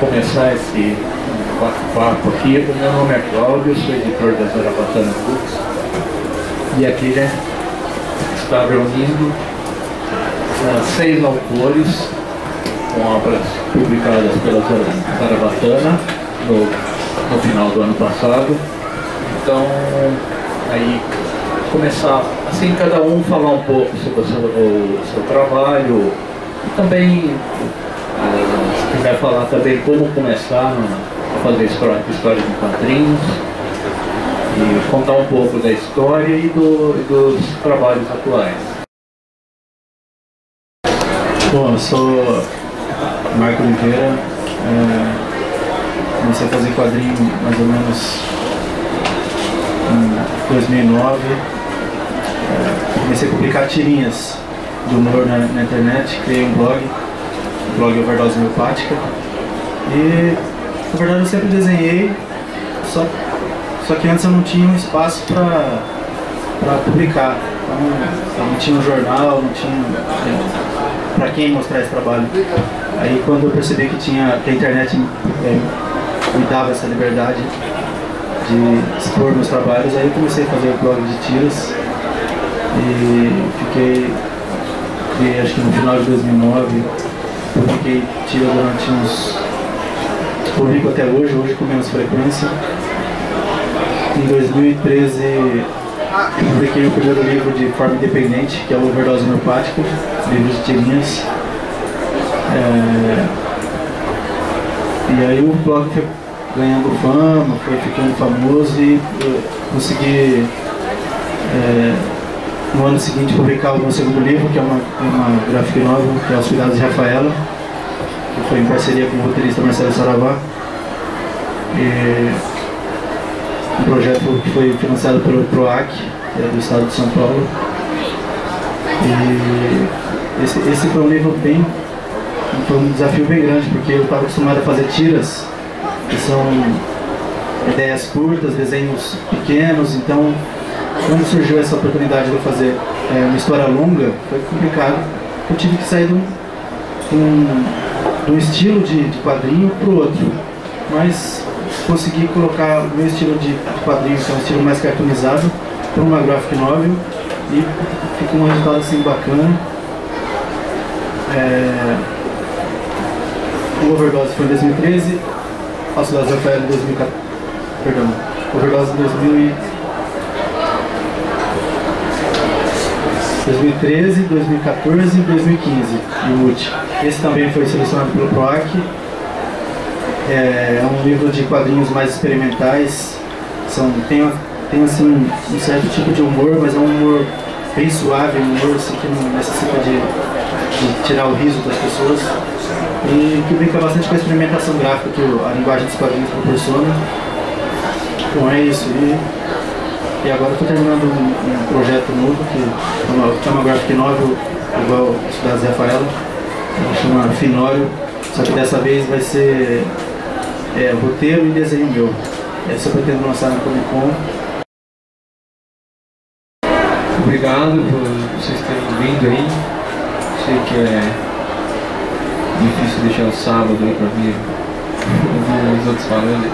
começar esse bate-papo aqui. O meu nome é Cláudio, sou editor da Zarabatana Books. E aqui né, está reunindo uh, seis autores com obras publicadas pela Zarabatana no, no final do ano passado. Então, aí começar, assim, cada um falar um pouco sobre o seu, o seu trabalho também quiser falar também como começar a fazer história, história de quadrinhos e contar um pouco da história e, do, e dos trabalhos atuais. Bom, eu sou Marco Oliveira, é, comecei a fazer quadrinho mais ou menos em 2009. É, comecei a publicar tirinhas de humor na, na internet, criei um blog blog Overdose Homeopática. E na verdade eu sempre desenhei, só, só que antes eu não tinha um espaço para publicar. Então, não tinha um jornal, não tinha é, para quem mostrar esse trabalho. Aí quando eu percebi que tinha que a internet é, me dava essa liberdade de expor meus trabalhos, aí eu comecei a fazer o blog de tiras e fiquei, fiquei acho que no final de 2009 publiquei tira durante uns. publico até hoje, hoje com menos frequência. Em 2013 publiquei o primeiro livro de forma independente, que é o Overdose Homeopática, livro de tirinhas. É... E aí o blog foi ganhando fama, foi ficando famoso e consegui é, no ano seguinte publicar o meu segundo livro, que é uma, uma graphic novel, que é Os Cuidados de Rafaela, que foi em parceria com o roteirista Marcelo Saravá. E um projeto que foi financiado pelo PROAC, que é do estado de São Paulo. E esse, esse foi um livro bem. foi um desafio bem grande, porque eu estava acostumado a fazer tiras, que são ideias curtas, desenhos pequenos, então quando surgiu essa oportunidade de eu fazer é, uma história longa, foi complicado. Eu tive que sair de um, de um, estilo de, de quadrinho para o outro. Mas consegui colocar o meu estilo de, quadrinho, que é um estilo mais cartoonizado, para uma graphic novel e ficou um resultado assim bacana. É, o Overdose foi em 2013, Faço das Rafael em 2014. Perdão, Overdose em 2014. 2013, 2014 e 2015, e o último. Esse também foi selecionado pelo PROAC. É, é um livro de quadrinhos mais experimentais. São, tem, tem assim, um certo tipo de humor, mas é um humor bem suave, um humor assim, que não necessita de, de tirar o riso das pessoas. E que brinca bastante com a experimentação gráfica que a linguagem dos quadrinhos proporciona. Então é isso. E e agora estou terminando um, projeto novo que chama Graphic Novel, igual da Zé Rafaela, chama Finório, só que dessa vez vai ser é, roteiro e desenho meu. Essa eu pretendo lançar na Comic Con. Obrigado por vocês terem vindo aí. Sei que é difícil deixar o sábado aí para vir ouvir os outros falando.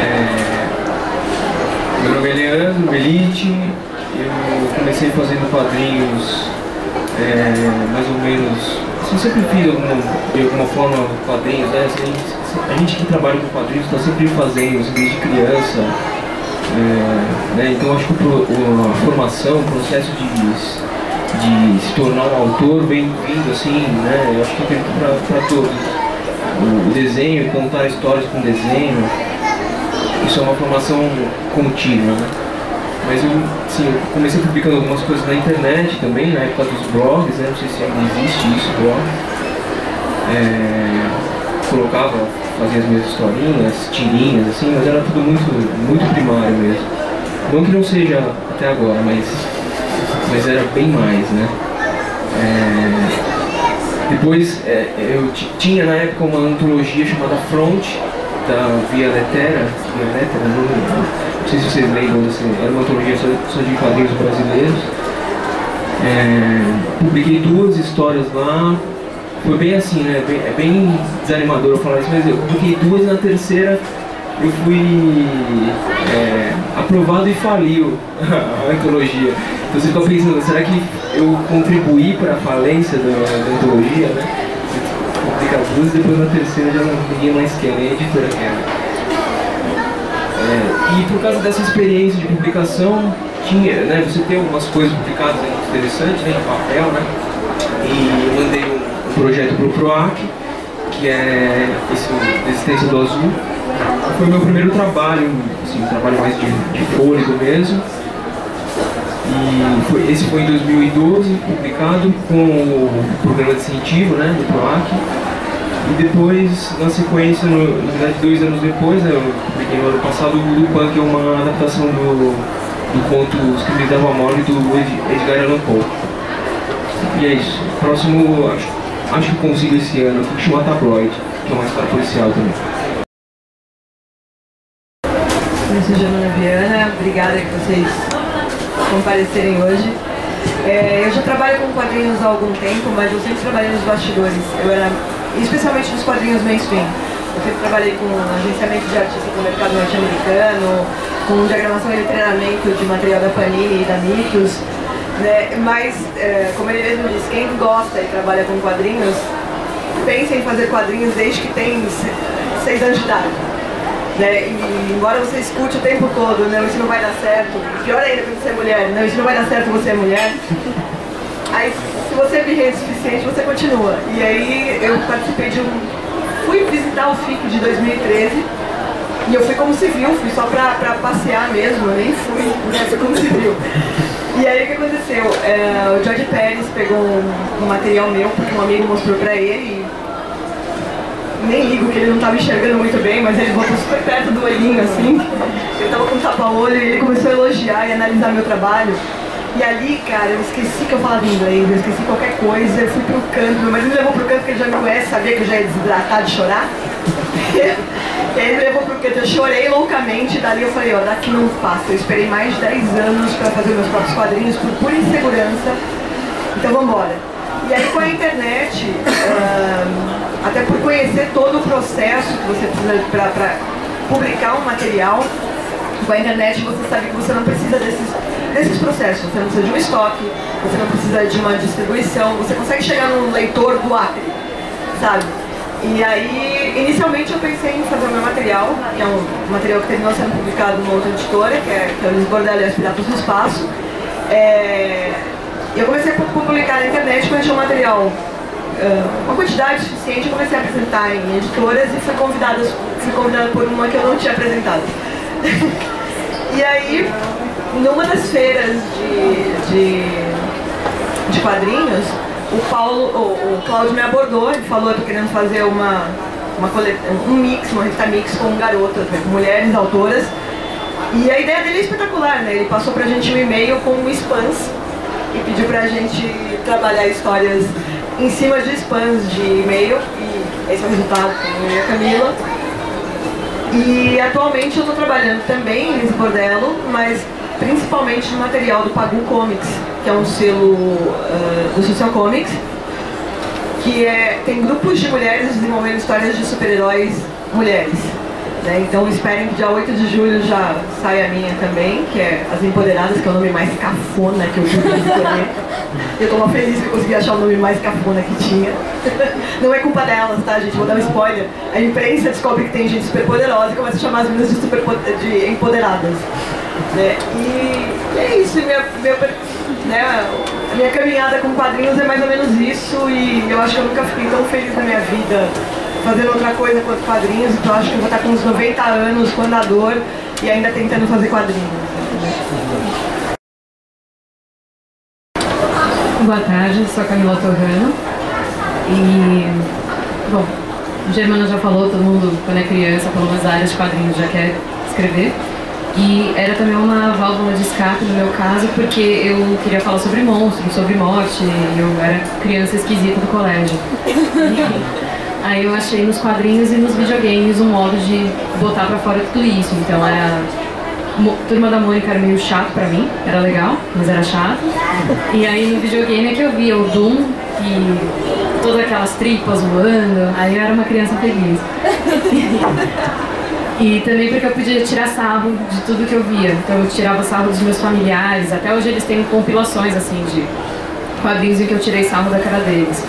É, meu nome é Leandro Belite, eu comecei fazendo quadrinhos é, mais ou menos. Assim, sempre fiz alguma, de alguma forma quadrinhos, né? Assim, a gente que trabalha com quadrinhos está sempre fazendo, assim, desde criança. É, né? Então acho que o, a formação, o processo de, de se tornar um autor vem vindo assim, né? Eu acho que tem para todos. O desenho, contar histórias com desenho isso é uma formação contínua, né? Mas eu, sim, eu comecei publicando algumas coisas na internet também, na época dos blogs, né? Não sei se ainda existe isso, blog. É, colocava, fazia as minhas historinhas, tirinhas, assim, mas era tudo muito, muito primário mesmo. Não que não seja até agora, mas, mas era bem mais, né? É, depois é, eu tinha na época uma antologia chamada Front, da Via Letera, Via Letera, não, não sei se vocês lembram desse, era uma antologia só, só de quadrinhos brasileiros. É, publiquei duas histórias lá, foi bem assim, né? Bem, é bem desanimador eu falar isso, mas eu publiquei duas na terceira eu fui é, aprovado e faliu a antologia. Então você fica pensando, será que eu contribuí para a falência da, da antologia, né? Publica duas e depois na terceira já não, ninguém mais quer, nem a editora quer. É, e por causa dessa experiência de publicação, tinha, né, você tem algumas coisas publicadas interessantes né, papel, né? E eu mandei um, um projeto para o PROAC, que é esse Resistência do Azul. Foi meu primeiro trabalho, assim, um trabalho mais de, de fôlego mesmo. E foi, esse foi em 2012, publicado com o programa de incentivo né, do PROAC. E depois, na sequência, no, dois anos depois, né, eu publiquei no ano passado, o Lupin, que é uma adaptação do, do conto Os Crimes da Morte do Edgar Allan Poe. E é isso. Próximo, acho, acho que consigo esse ano, que chama Tabloid, que é uma história policial também. Eu sou Giovana Viana, obrigada por vocês comparecerem hoje. É, eu já trabalho com quadrinhos há algum tempo, mas eu sempre trabalhei nos bastidores. Eu era, especialmente nos quadrinhos mainstream. Eu sempre trabalhei com agenciamento de artistas no mercado norte-americano, com diagramação e treinamento de material da Panini e da Mitos. Né? Mas, é, como ele mesmo disse, quem gosta e trabalha com quadrinhos, pensa em fazer quadrinhos desde que tem seis anos de idade. Né? E embora você escute o tempo todo, não, isso não vai dar certo, pior ainda quando você é mulher, não, isso não vai dar certo, você é mulher. Aí, se você birrento o suficiente, você continua. E aí, eu participei de um. Fui visitar o FIC de 2013 e eu fui como civil, fui só pra, pra passear mesmo, eu nem fui, né, fui como civil. E aí o que aconteceu? É, o George Pérez pegou um, um, material meu, porque um amigo mostrou pra ele, nem ligo que ele não estava enxergando muito bem, mas ele botou super perto do olhinho assim. Eu tava com tapa-olho e ele começou a elogiar e analisar meu trabalho. E ali, cara, eu esqueci que eu falava inglês, eu esqueci qualquer coisa, eu fui pro canto, mas ele me levou pro canto porque ele já me conhece, sabia que eu já ia desidratar de chorar. E aí ele me levou pro canto, eu chorei loucamente, dali eu falei, ó, daqui não passa. Eu esperei mais de 10 anos para fazer meus próprios quadrinhos por pura insegurança. Então vamos embora. E aí com a internet, uh, até por conhecer todo o processo que você precisa para publicar um material, com a internet você sabe que você não precisa desses, desses processos. Você não precisa de um estoque, você não precisa de uma distribuição, você consegue chegar no leitor do Acre, sabe? E aí, inicialmente eu pensei em fazer o meu material, que é um material que terminou sendo publicado numa outra editora, que é, que é o Luiz Bordelli e as Piratas do Espaço. É, eu comecei a publicar na internet, quando tinha um material, uma quantidade suficiente, eu comecei a apresentar em editoras e fui convidada, fui convidada por uma que eu não tinha apresentado. e aí, numa das feiras de, de, de quadrinhos, o Paulo, o, o Cláudio me abordou, ele falou que querendo fazer uma, uma um mix, uma revista mix com garotas, né, com mulheres autoras. E a ideia dele é espetacular, né? Ele passou pra gente um e-mail com um spans e pediu pra gente trabalhar histórias em cima de spans de e-mail e esse é o resultado com eu e a Camila. E atualmente eu estou trabalhando também em Bordello, mas principalmente no material do Pagu Comics, que é um selo uh, do Social Comics, que é, tem grupos de mulheres desenvolvendo histórias de super-heróis mulheres. Né? Então esperem que dia 8 de julho já saia a minha também, que é As Empoderadas, que é o nome mais cafona que eu pude escolher. Eu estou mal feliz que eu consegui achar o nome mais cafona que tinha. Não é culpa delas, tá, gente? Vou dar um spoiler. A imprensa descobre que tem gente super poderosa e começa a chamar as meninas de, super, de empoderadas. Né? E é isso, minha, minha, né, minha caminhada com quadrinhos é mais ou menos isso e eu acho que eu nunca fiquei tão feliz na minha vida fazendo outra coisa quanto quadrinhos, então acho que eu vou estar com uns 90 anos com andador e ainda tentando fazer quadrinhos. Boa tarde, sou a Camila Torrano e, bom, a Germana já falou, todo mundo quando é criança, pelo menos áreas de quadrinhos já quer escrever. E era também uma válvula de escape no meu caso, porque eu queria falar sobre monstros, sobre morte, eu era criança esquisita do colégio. Aí eu achei nos quadrinhos e nos videogames um modo de botar pra fora tudo isso. Então era Turma da Mônica era meio chato pra mim, era legal, mas era chato. E aí no videogame é que eu via o Doom e todas aquelas tripas voando, aí eu era uma criança feliz. E também porque eu podia tirar sarro de tudo que eu via. Então eu tirava sarro dos meus familiares. Até hoje eles têm compilações assim de quadrinhos em que eu tirei sarro da cara deles.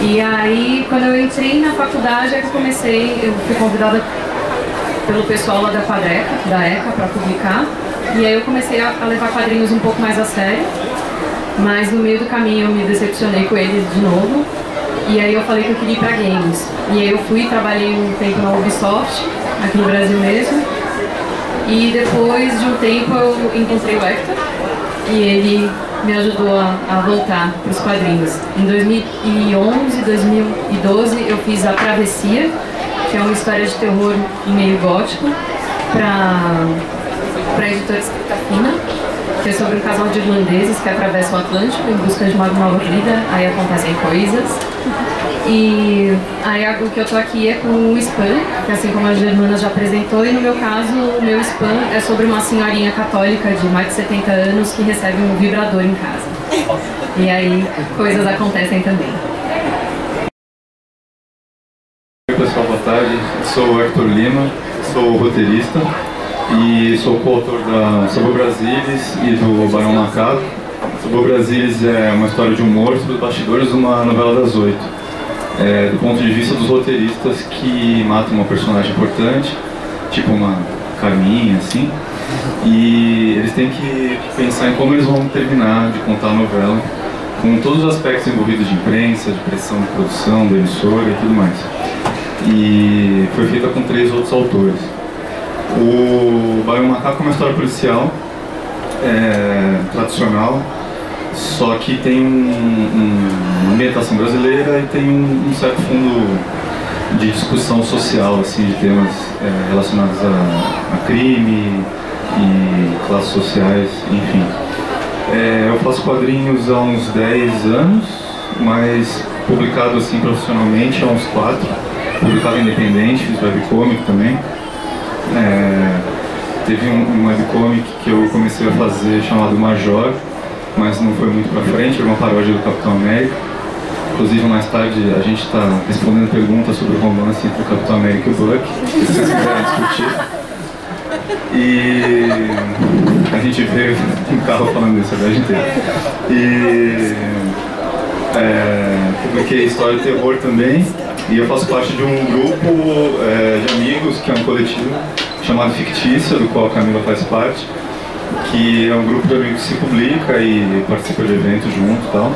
E aí, quando eu entrei na faculdade, é eu comecei, eu fui convidada pelo pessoal lá da Quadreca, da ECA, para publicar. E aí eu comecei a levar quadrinhos um pouco mais a sério. Mas no meio do caminho eu me decepcionei com eles de novo. E aí eu falei que eu queria ir para games. E aí eu fui, trabalhei um tempo na Ubisoft aqui no Brasil mesmo. E depois de um tempo eu encontrei o Hector e ele me ajudou a, a voltar para os quadrinhos. Em 2011, 2012 eu fiz A Travessia, que é uma história de terror meio gótico, para a editora Escrita Fina, que é sobre um casal de irlandeses que atravessam o Atlântico em busca de uma nova vida, aí acontecem coisas. E aí o que eu tô aqui é com o spam, que assim como a Germana já apresentou, e no meu caso o meu spam é sobre uma senhorinha católica de mais de 70 anos que recebe um vibrador em casa. E aí coisas acontecem também. Oi pessoal, boa tarde. Sou o Hector Lima, sou roteirista e sou coautor da Sabor Brasilis e do Barão Macaco. Sabor Brasilis é uma história de humor sobre os bastidores de uma novela das oito é, do ponto de vista dos roteiristas que matam uma personagem importante, tipo uma Carminha, assim, e eles têm que pensar em como eles vão terminar de contar a novela, com todos os aspectos envolvidos de imprensa, de pressão de produção, da emissora e tudo mais. E foi feita com três outros autores. O Baio Macaco é uma história policial é, tradicional, só que tem um, um, uma ambientação brasileira e tem um, um, certo fundo de discussão social, assim, de temas é, relacionados a, a, crime e classes sociais, enfim. É, eu faço quadrinhos há uns 10 anos, mas publicado assim profissionalmente há uns 4. Publicado independente, fiz webcomic também. É, teve um, um webcomic que eu comecei a fazer chamado Major, mas não foi muito para frente, era uma paródia do Capitão América. Inclusive, mais tarde, a gente está respondendo perguntas sobre o romance entre o Capitão América e o Buck, se vocês quiserem discutir. E a gente veio um carro falando isso a viagem inteira. E é, publiquei História de Terror também. E eu faço parte de um grupo é, de amigos, que é um coletivo chamado Fictícia, do qual a Camila faz parte que é um grupo de amigos que se publica e participa de eventos junto e tal.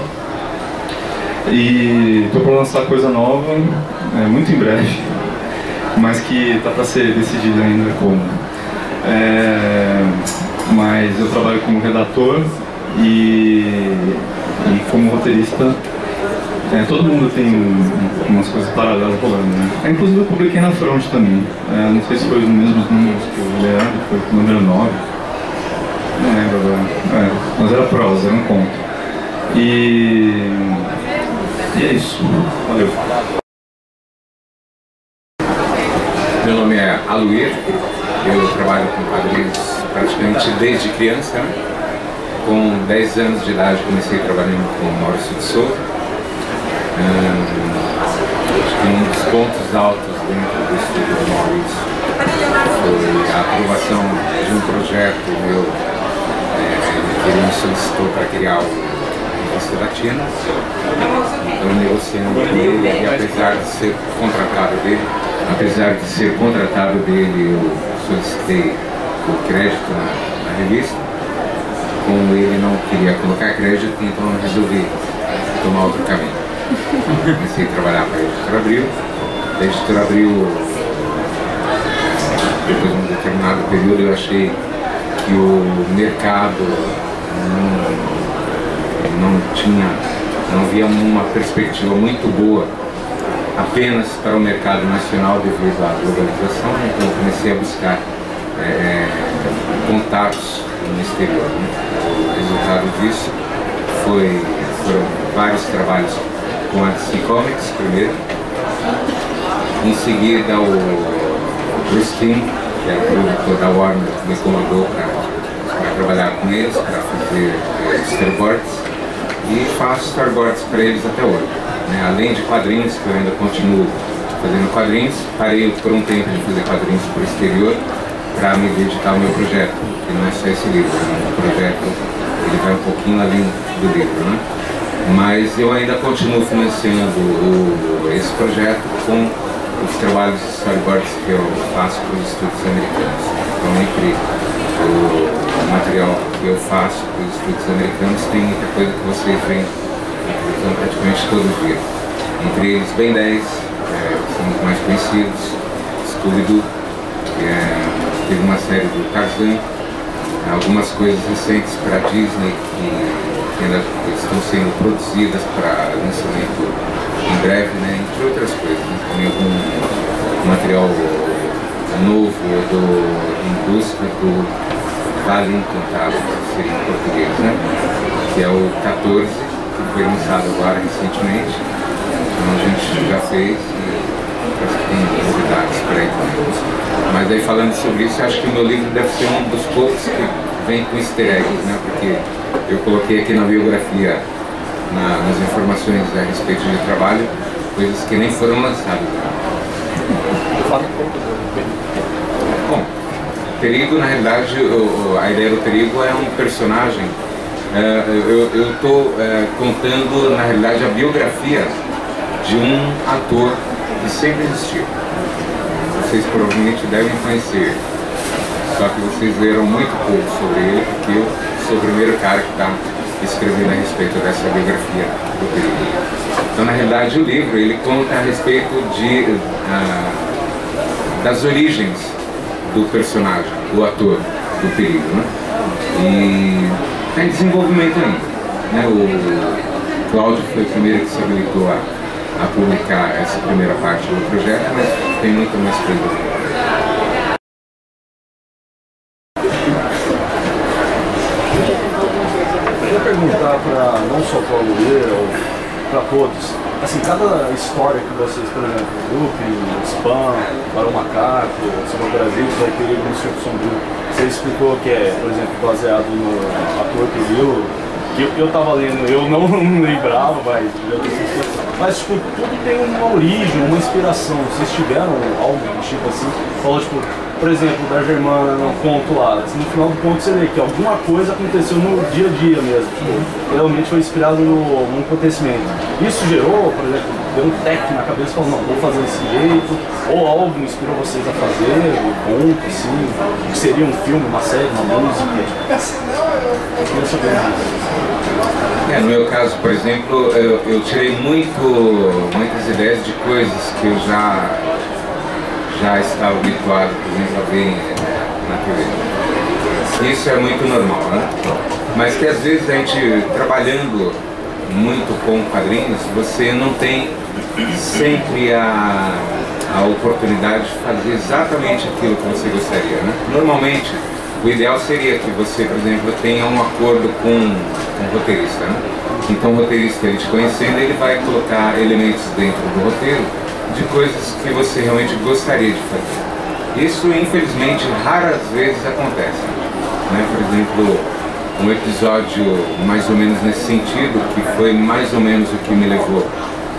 E estou para lançar coisa nova, é, muito em breve, mas que está para ser decidido ainda como. É, mas eu trabalho como redator e, e como roteirista. É, todo mundo tem umas coisas paralelas rolando, né? É, inclusive eu publiquei na Front também. É, não sei se foi os mesmos números que o Leandro, foi o número 9 não lembro agora. É, mas era prosa, era um conto. E. E é isso. Valeu. Meu nome é Aluir, eu trabalho com quadrinhos praticamente desde criança. Né? Com 10 anos de idade comecei trabalhando com Maurício de Souza. acho que um dos pontos altos dentro do estúdio do Maurício foi a aprovação de um projeto meu ele me solicitou para criar o Costa Latina. Eu negociando com ele e apesar de ser contratado dele, apesar de ser contratado dele, eu solicitei o crédito na, na revista. Como ele não queria colocar crédito, então eu resolvi tomar outro caminho. Comecei a trabalhar para a editora Abril. A editora Abril, depois de um determinado período, eu achei que o mercado não, não tinha, não havia uma perspectiva muito boa apenas para o mercado nacional devido à globalização, então comecei a buscar é, contatos no exterior. Né? O resultado disso foi, foram vários trabalhos com a DC Comics primeiro, em seguida o Bruce que é o produtor da Warner, me convidou para trabalhar com eles, para fazer eh, storyboards, e faço storyboards para eles até hoje. Né? Além de quadrinhos, que eu ainda continuo fazendo quadrinhos, parei por um tempo de fazer quadrinhos o exterior, para me dedicar ao meu projeto, que não é só esse livro, né? o projeto ele vai um pouquinho além do livro. Né? Mas eu ainda continuo financiando o, esse projeto com os trabalhos de storyboards que eu faço para os estúdios americanos. Então, entre o material que eu faço para os estúdios americanos, tem muita coisa que vocês veem utilizando praticamente todo dia. Entre eles, Ben 10, é, são os mais conhecidos, Scooby-Doo, é, teve uma série do Tarzan, algumas coisas recentes para a Disney que, ainda estão sendo produzidas para lançamento em breve, né, entre outras coisas. Né, também algum material novo do, busca do Vale Encantado, que seria em português, né, que é o 14, que foi lançado agora recentemente. Então a gente já fez parece que tem novidades por aí também. Mas aí falando sobre isso, acho que o meu livro deve ser um dos poucos que vem com easter eggs, né? Porque eu coloquei aqui na biografia, na, nas informações a respeito de trabalho, coisas que nem foram lançadas. Bom, Perigo, na realidade, a ideia do Perigo é um personagem. É, eu estou é, contando, na realidade, a biografia de um ator que sempre existiu vocês provavelmente devem conhecer. Só que vocês leram muito pouco sobre ele, porque eu sou o primeiro cara que está escrevendo a respeito dessa biografia do período. Então, na realidade, o livro ele conta a respeito de, uh, das origens do personagem, do ator do período. Né? E está em desenvolvimento ainda. Né? O Cláudio foi o primeiro que se habilitou a a publicar essa primeira parte do projeto, mas tem muito mais coisa. Eu queria perguntar para não só para o Moreira, ou para todos, assim, cada história que vocês, por exemplo, Looping, Spam, Barão Macaco, Sobre o Brasil, vai ter no Circo Sombrio, você explicou que é, por exemplo, baseado no ator que viu, que eu, eu tava lendo, eu não lembrava, mas mas tipo, tudo tem uma origem, uma inspiração. Vocês tiveram algo tipo assim? Falou, tipo, por exemplo, da Germana no conto lá. Assim, no final do conto você vê que alguma coisa aconteceu no dia a dia mesmo. Tipo, realmente foi inspirado no, no acontecimento. Isso gerou, por exemplo, deu um tec na cabeça e falou, não, vou fazer desse jeito. Ou algo inspirou vocês a fazer, um conto, assim, que seria um filme, uma série, uma música. Eu queria saber disso. É, no meu caso, por exemplo, eu, eu, tirei muito, muitas ideias de coisas que eu já, já estava habituado, por exemplo, a ver na TV. Isso é muito normal, né? Mas que às vezes a gente, trabalhando muito com quadrinhos, você não tem sempre a, a oportunidade de fazer exatamente aquilo que você gostaria, né? Normalmente, o ideal seria que você, por exemplo, tenha um acordo com, o roteirista. Né? Então o roteirista, ele te conhecendo, ele vai colocar elementos dentro do roteiro de coisas que você realmente gostaria de fazer. Isso, infelizmente, raras vezes acontece. Né? Por exemplo, um episódio mais ou menos nesse sentido, que foi mais ou menos o que me levou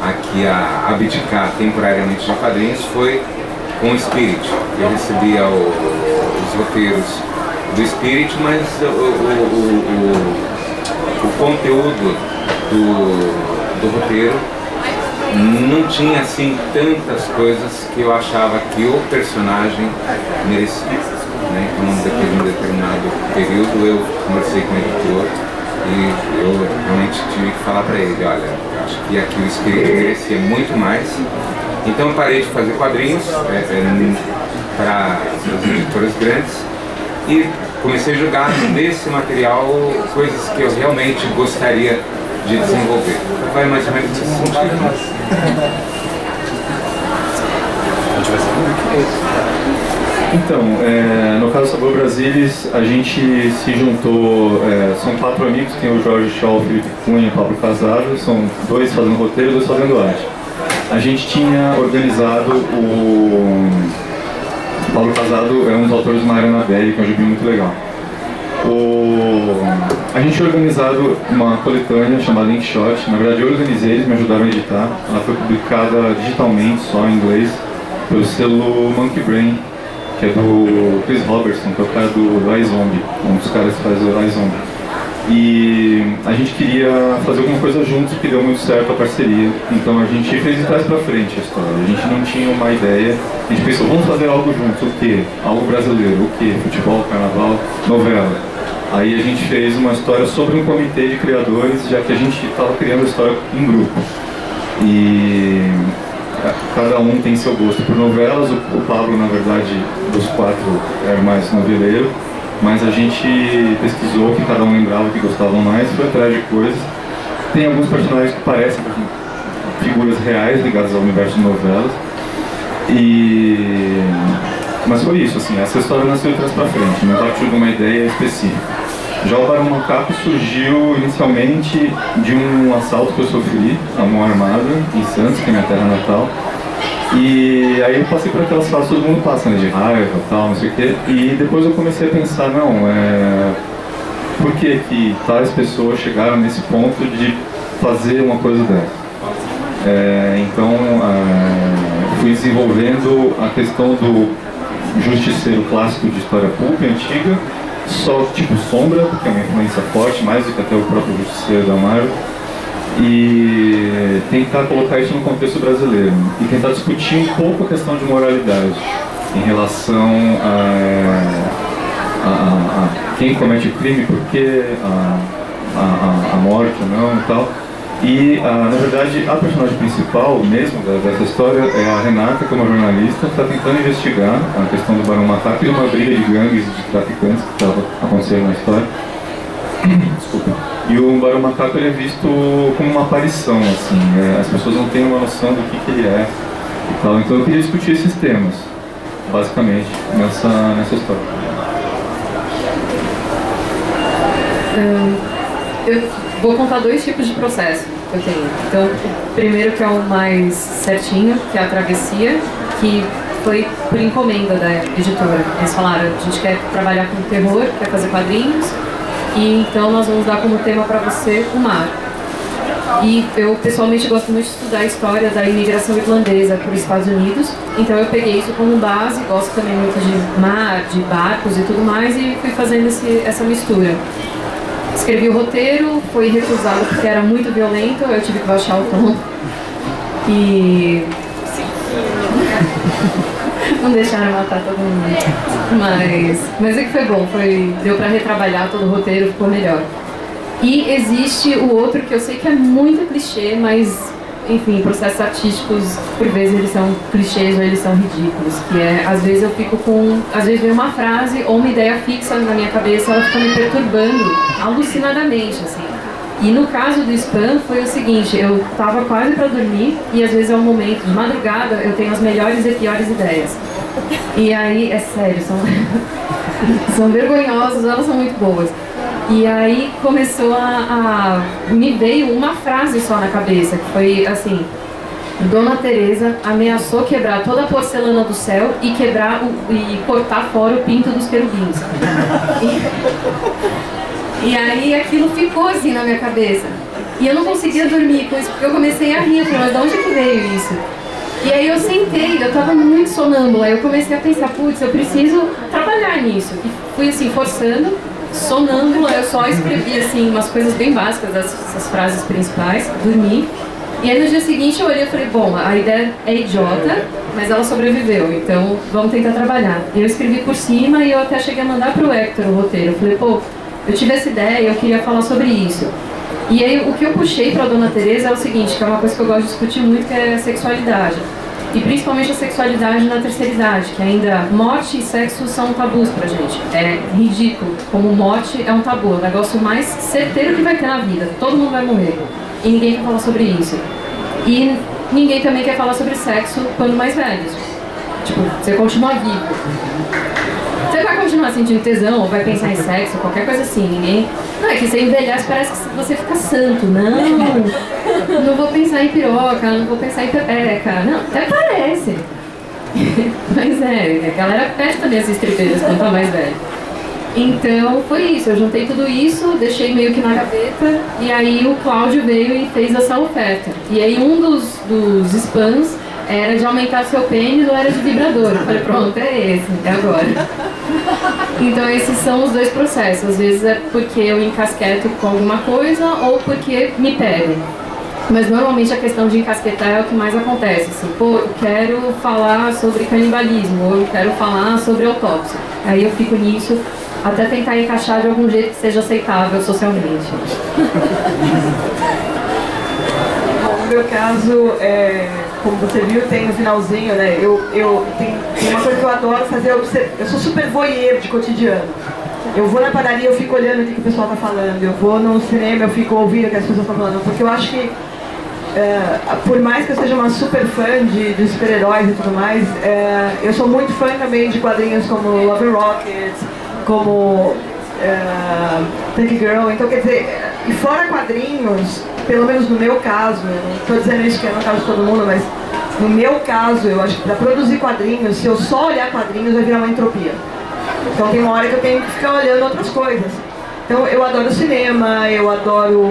aqui a abdicar temporariamente de quadrinhos, foi com o Spirit. Eu recebia o, os roteiros do Spirit, mas o, o, o, o conteúdo do, do roteiro não tinha assim tantas coisas que eu achava que o personagem merecia. Né? Então, depois de um determinado período, eu conversei com o editor e eu realmente tive que falar para ele, olha, acho que aqui o espírito merecia muito mais. Então eu parei de fazer quadrinhos é, é, para as editoras grandes e comecei a jogar nesse material coisas que eu realmente gostaria de desenvolver. Vai mais ou menos nesse sentido. Então, é, no caso do Sabor Brasilis, a gente se juntou, é, são quatro amigos, tem o Jorge Shaw, o Felipe Cunha e o Pablo Casado, são dois fazendo roteiro e dois fazendo arte. A gente tinha organizado o Paulo Casado é um dos autores de Mariana Belli, que é um gibi muito legal. O... A gente organizado uma coletânea chamada Inkshot. Na verdade, eu organizei, eles me ajudaram a editar. Ela foi publicada digitalmente, só em inglês, pelo selo Monkey Brain, que é do Chris Robertson, que é o cara do iZombie, um dos caras que faz o iZombie. E a gente queria fazer alguma coisa juntos, que deu muito certo a parceria. Então a gente fez de trás para frente a história. A gente não tinha uma ideia. A gente pensou, vamos fazer algo juntos. O quê? Algo brasileiro. O quê? Futebol, carnaval, novela. Aí a gente fez uma história sobre um comitê de criadores, já que a gente estava criando a história em grupo. E cada um tem seu gosto por novelas. O, Pablo, na verdade, dos quatro, era mais noveleiro. Mas a gente pesquisou que cada um lembrava que gostavam mais, foi atrás de coisas. Tem alguns personagens que parecem figuras reais ligadas ao universo de novelas. E... Mas foi isso, assim, essa história nasceu de trás para frente, não partiu de uma ideia específica. Já o Barão Macaco surgiu inicialmente de um assalto que eu sofri a mão armada em Santos, que é minha terra natal. E aí eu passei por aquelas fases, todo mundo passa, né, de raiva e tal, não sei o quê. E depois eu comecei a pensar, não, é... por que que tais pessoas chegaram nesse ponto de fazer uma coisa dessa? É, então, é, fui desenvolvendo a questão do justiceiro clássico de história pulp antiga, só tipo Sombra, que é uma influência forte, mais do que até o próprio Justiceiro da Marvel, e tentar colocar isso no contexto brasileiro e tentar discutir um pouco a questão de moralidade em relação a, a, a quem comete o crime, por que a, a, a morte ou não e tal. E, na verdade, a personagem principal mesmo dessa história é a Renata, que é uma jornalista, está tentando investigar a questão do Barão Macaco e uma briga de gangues de traficantes que estava acontecendo na história. Desculpa. E o Barão Macaco ele é visto como uma aparição, assim, é, as pessoas não têm uma noção do que, que ele é e tal. Então eu queria discutir esses temas, basicamente, nessa, nessa história. eu vou contar dois tipos de processo que eu tenho. Então, o primeiro que é o mais certinho, que é a travessia, que foi por encomenda da editora. Eles falaram, a gente quer trabalhar com terror, quer fazer quadrinhos, e então nós vamos dar como tema para você o mar. E eu pessoalmente gosto muito de estudar a história da imigração irlandesa para os Estados Unidos, então eu peguei isso como base, gosto também muito de mar, de barcos e tudo mais, e fui fazendo esse, essa mistura. Escrevi o roteiro, foi recusado porque era muito violento, eu tive que baixar o tom. E. Não deixaram matar todo mundo. Mas, mas é que foi bom, foi, deu para retrabalhar todo o roteiro, ficou melhor. E existe o outro que eu sei que é muito clichê, mas enfim, processos artísticos, por vezes eles são clichês ou eles são ridículos. Que é, às vezes eu fico com. Às vezes vem uma frase ou uma ideia fixa na minha cabeça, ela fica me perturbando alucinadamente, assim. E no caso do spam foi o seguinte, eu tava quase para dormir e às vezes é um momento de madrugada eu tenho as melhores e piores ideias. E aí, é sério, são, são vergonhosas, elas são muito boas. E aí começou a, a, Me veio uma frase só na cabeça, que foi assim. Dona Teresa ameaçou quebrar toda a porcelana do céu e quebrar o, e cortar fora o pinto dos querubins. E, e aí aquilo ficou assim na minha cabeça. E eu não conseguia dormir isso, porque eu comecei a rir, eu falei, mas de onde que veio isso? E aí eu sentei, eu tava muito sonâmbula, aí eu comecei a pensar, putz, eu preciso trabalhar nisso. E fui assim, forçando, sonâmbula, eu só escrevi assim umas coisas bem básicas, essas frases principais, dormi. E aí no dia seguinte eu olhei e falei, bom, a ideia é idiota, mas ela sobreviveu, então vamos tentar trabalhar. E eu escrevi por cima e eu até cheguei a mandar pro Hector o roteiro. Eu falei, pô, eu tive essa ideia eu queria falar sobre isso. E aí o que eu puxei para a Dona Teresa é o seguinte, que é uma coisa que eu gosto de discutir muito, que é a sexualidade e principalmente a sexualidade na terceira idade, que ainda morte e sexo são tabus pra gente. É ridículo, como morte é um tabu, é o negócio mais certeiro que vai ter na vida. Todo mundo vai morrer. E ninguém quer falar sobre isso. E ninguém também quer falar sobre sexo quando mais velhos. Tipo, você continua vivo. Você vai continuar sentindo tesão ou vai pensar em sexo, qualquer coisa assim. Ninguém. Não, é que você envelhece, parece que você fica santo. Não, não vou pensar em piroca, não vou pensar em pepeca. Não, até parece. Mas é, a galera pede também as estribeiras quando tá mais velho. Então foi isso, eu juntei tudo isso, deixei meio que na gaveta e aí o Cláudio veio e fez essa oferta. E aí um dos, dos spams era de aumentar seu pênis ou era de vibrador. Eu falei, pronto, é esse, é agora. Então esses são os dois processos. Às vezes é porque eu encasqueto com alguma coisa ou porque me pedem. Mas normalmente a questão de encasquetar é o que mais acontece. Assim, pô, eu quero falar sobre canibalismo, ou eu quero falar sobre autópsia. Aí eu fico nisso até tentar encaixar de algum jeito que seja aceitável socialmente. No meu caso, é, como você viu, tem um finalzinho, né? Eu, eu tem, tem uma coisa que eu adoro fazer, eu, eu sou super voyeur de cotidiano. Eu vou na padaria, eu fico olhando o que, que o pessoal está falando. Eu vou no cinema, eu fico ouvindo o que as pessoas estão falando. Porque eu acho que é, por mais que eu seja uma super fã de, de super-heróis e tudo mais, é, eu sou muito fã também de quadrinhos como Love Rockets, como é, Tank Girl. Então, quer dizer, e fora quadrinhos, pelo menos no meu caso, não estou dizendo isso que é no caso de todo mundo, mas no meu caso, eu acho que para produzir quadrinhos, se eu só olhar quadrinhos, vai virar uma entropia. Então tem uma hora que eu tenho que ficar olhando outras coisas. Então eu adoro cinema, eu adoro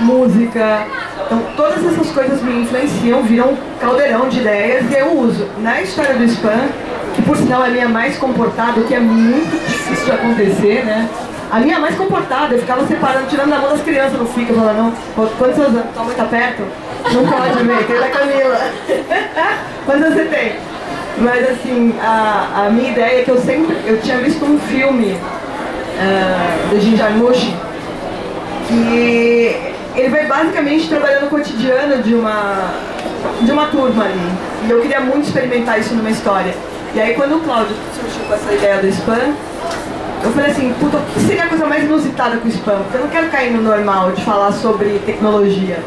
música, então, todas essas coisas me influenciam, viram um caldeirão de ideias e eu uso. Na história do spam, que por sinal é a minha mais comportada, o que é muito difícil de acontecer, né? A minha mais comportada, eu ficava separando, tirando da mão das crianças no fica, falando, não, quantos anos? Tua tá perto? Não pode ver, tem da Camila. Anos você tem? Mas assim, a, a minha ideia é que eu sempre, eu tinha visto um filme uh, do Jim Jarmusch, que ele vai basicamente trabalhando no cotidiano de uma, de uma turma ali. E eu queria muito experimentar isso numa história. E aí quando o Cláudio surgiu com essa ideia do spam, eu falei assim, puta, o que seria a coisa mais inusitada com o spam? Porque eu não quero cair no normal de falar sobre tecnologia.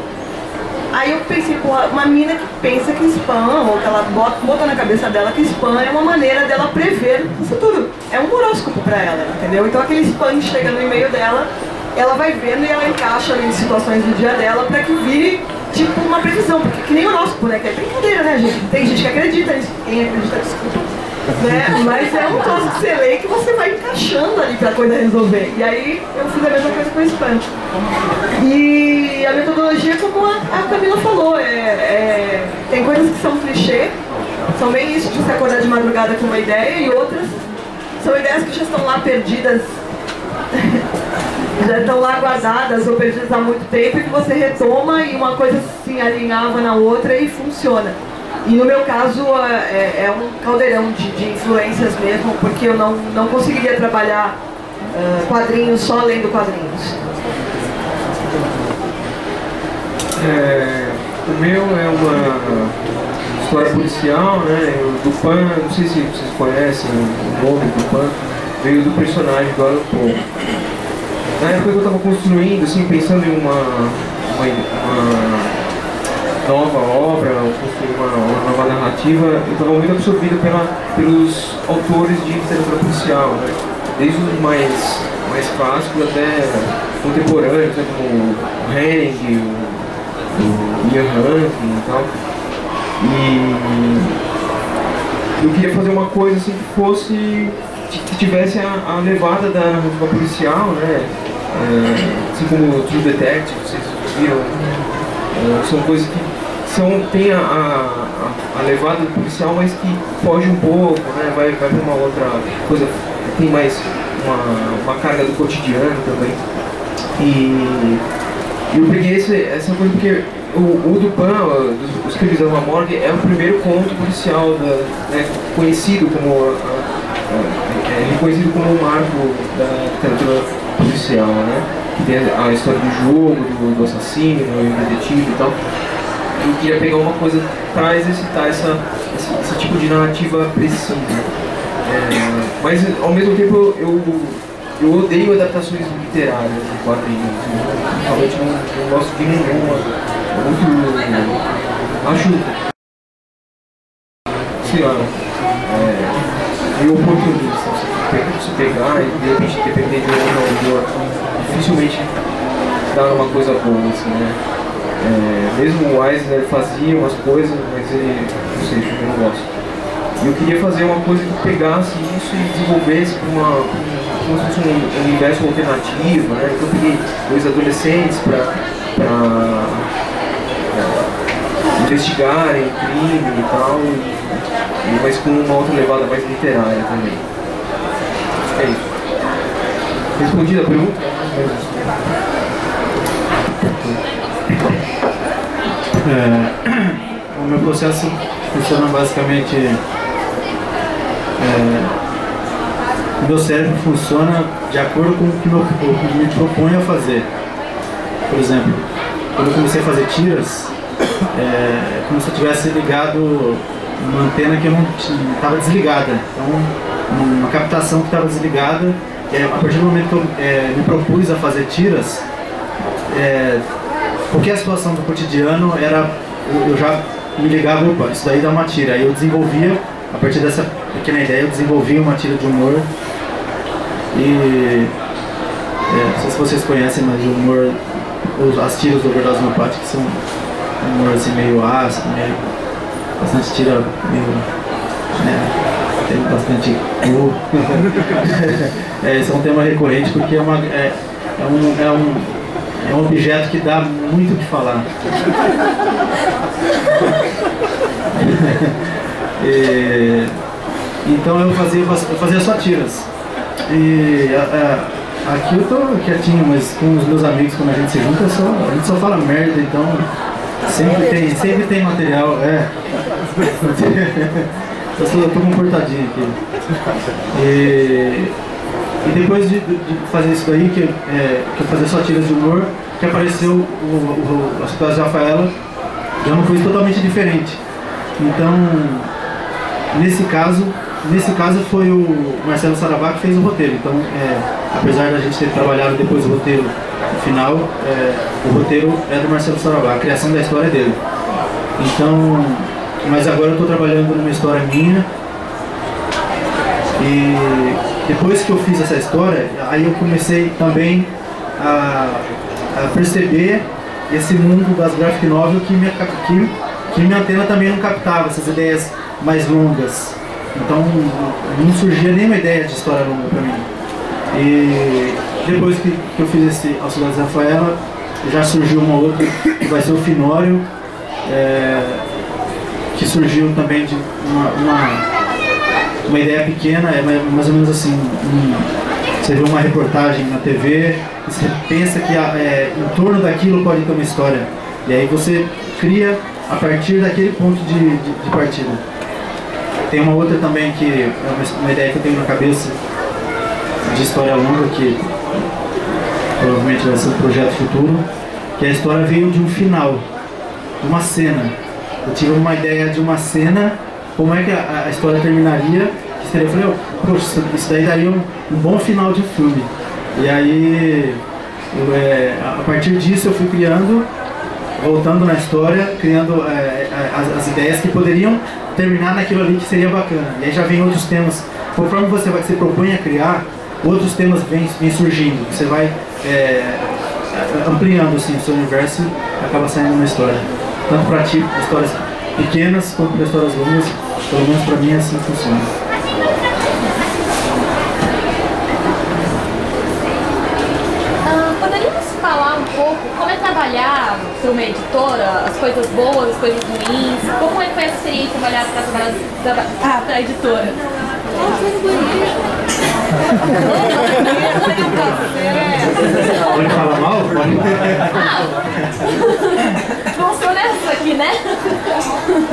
Aí eu pensei, pô, uma mina que pensa que spam, ou que ela bota, bota na cabeça dela que spam é uma maneira dela prever o futuro. É um horóscopo pra ela, entendeu? Então aquele spam chega no e-mail dela ela vai vendo e ela encaixa ali em situações do dia dela para que vire tipo uma previsão, porque que nem horóscopo, né? Que é brincadeira, né, gente? Tem gente que acredita nisso, quem acredita, desculpa. Né? Mas é um troço que você lê que você vai encaixando ali pra coisa resolver. E aí eu fiz a mesma coisa com o espanto. E a metodologia, como a, Camila falou, é, é, tem coisas que são clichê, são bem isso de você acordar de madrugada com uma ideia, e outras são ideias que já estão lá perdidas já estão lá guardadas ou perdidas há muito tempo e que você retoma e uma coisa se alinhava na outra e funciona. E no meu caso é, é um caldeirão de, de, influências mesmo, porque eu não, não conseguiria trabalhar uh, quadrinhos só lendo quadrinhos. É, o meu é uma história policial, né? O Dupan, não sei se vocês conhecem o nome do Dupan, veio do personagem do Alan. Na época que eu estava construindo, assim, pensando em uma, uma, uma nova obra, construir uma, uma, nova narrativa, eu estava muito absorvido pela, pelos autores de literatura policial, né? desde os mais, mais clássicos até contemporâneos, né? como o Henning, o, o Ian Rankin e tal. E eu queria fazer uma coisa assim que fosse que tivesse a, a levada da narrativa policial, né? É, assim como True Detective, vocês viram, é, são coisas que são, tem a, a, a, levada policial, mas que foge um pouco, né? vai, vai para uma outra coisa, tem mais uma, uma carga do cotidiano também. E eu peguei esse, essa coisa porque o, o Dupan, Os Crimes da Morgue, é o primeiro conto policial da, né, conhecido como é, é reconhecido como um marco da literatura policial, né? Que tem a história do jogo, do, do assassino, do detetive e tal. Eu queria pegar uma coisa para exercitar essa, esse, esse, tipo de narrativa precisa. É, mas ao mesmo tempo eu, eu odeio adaptações literárias de quadrinhos. Realmente não, não gosto de nenhuma. Muito. Acho. Sei lá. É, meio oportunista se pegar e de repente depender de um autor, dificilmente dá uma coisa boa, assim, né? É, mesmo o Eisner fazia umas coisas, mas ele, não sei, eu não gosto. E eu queria fazer uma coisa que pegasse isso e desenvolvesse para uma, como se fosse um universo alternativo, né? Então eu peguei dois adolescentes para investigarem crime e tal, e, mas com uma outra levada mais literária também. É isso. Respondi a pergunta? É, o meu processo funciona basicamente. É, meu cérebro funciona de acordo com o que, meu, me propõe a fazer. Por exemplo, quando eu comecei a fazer tiras, é como se eu tivesse ligado uma antena que não estava desligada. Então, uma captação que estava desligada. É, a partir do momento que eu é, me propus a fazer tiras, é, qualquer situação do cotidiano era eu, já me ligava, opa, isso daí dá uma tira. Aí eu desenvolvia, a partir dessa pequena ideia, eu desenvolvia uma tira de humor. E é, não sei se vocês conhecem, mas o humor, as tiras do Overdose Homeopática são um humor assim meio ácido, meio, bastante tira meio. Né, tem bastante cu. é, esse é um tema recorrente porque é, uma, é, é, um, é, um, é um objeto que dá muito o que falar. e, então eu fazia, eu fazia só tiras. E a, a, aqui eu tô quietinho, mas com os meus amigos, quando a gente se junta, só, a gente só fala merda, então sempre tem, sempre tem material. É. eu, tô comportadinho aqui. E, e depois de, de, fazer isso daí, que, é, que eu fazia só tiras de humor, que apareceu o, o, a situação de Rafaela, já é uma coisa totalmente diferente. Então, nesse caso, nesse caso foi o Marcelo Saravá que fez o roteiro. Então, é, apesar da gente ter trabalhado depois o roteiro final, é, o roteiro é do Marcelo Saravá, a criação da história é dele. Então, mas agora eu estou trabalhando numa história minha. E depois que eu fiz essa história, aí eu comecei também a, a perceber esse mundo das graphic novel que minha, que, que minha antena também não captava, essas ideias mais longas. Então não surgia nenhuma ideia de história longa para mim. E depois que, que eu fiz esse de Rafaela, já surgiu uma outra, que vai ser o Finório, é, que surgiu também de uma, uma, uma, ideia pequena, é mais ou menos assim, você vê uma reportagem na TV, você pensa que é, em torno daquilo pode ter uma história. E aí você cria a partir daquele ponto de, de, de partida. Tem uma outra também que é uma, uma, ideia que eu tenho na cabeça de história longa que provavelmente vai ser um projeto futuro, que a história veio de um final, de uma cena. Eu tive uma ideia de uma cena, como é que a, a história terminaria, que seria, eu falei, poxa, isso daí daria um, um bom final de filme. E aí, eu, é, a partir disso eu fui criando, voltando na história, criando é, é, as, as, ideias que poderiam terminar naquilo ali que seria bacana. E aí já vem outros temas. Conforme você vai, se propõe a criar, outros temas vêm, surgindo. Você vai é, ampliando assim, o seu universo acaba saindo uma história. Tanto para ti, histórias pequenas, quanto para histórias longas. Pelo menos para mim é assim que funciona. trabalhar para uma editora, as coisas boas, as coisas ruins? Como é que foi essa experiência trabalhar para ah, a editora? Pode falar mal? Pode. Não sou nessa aqui, né?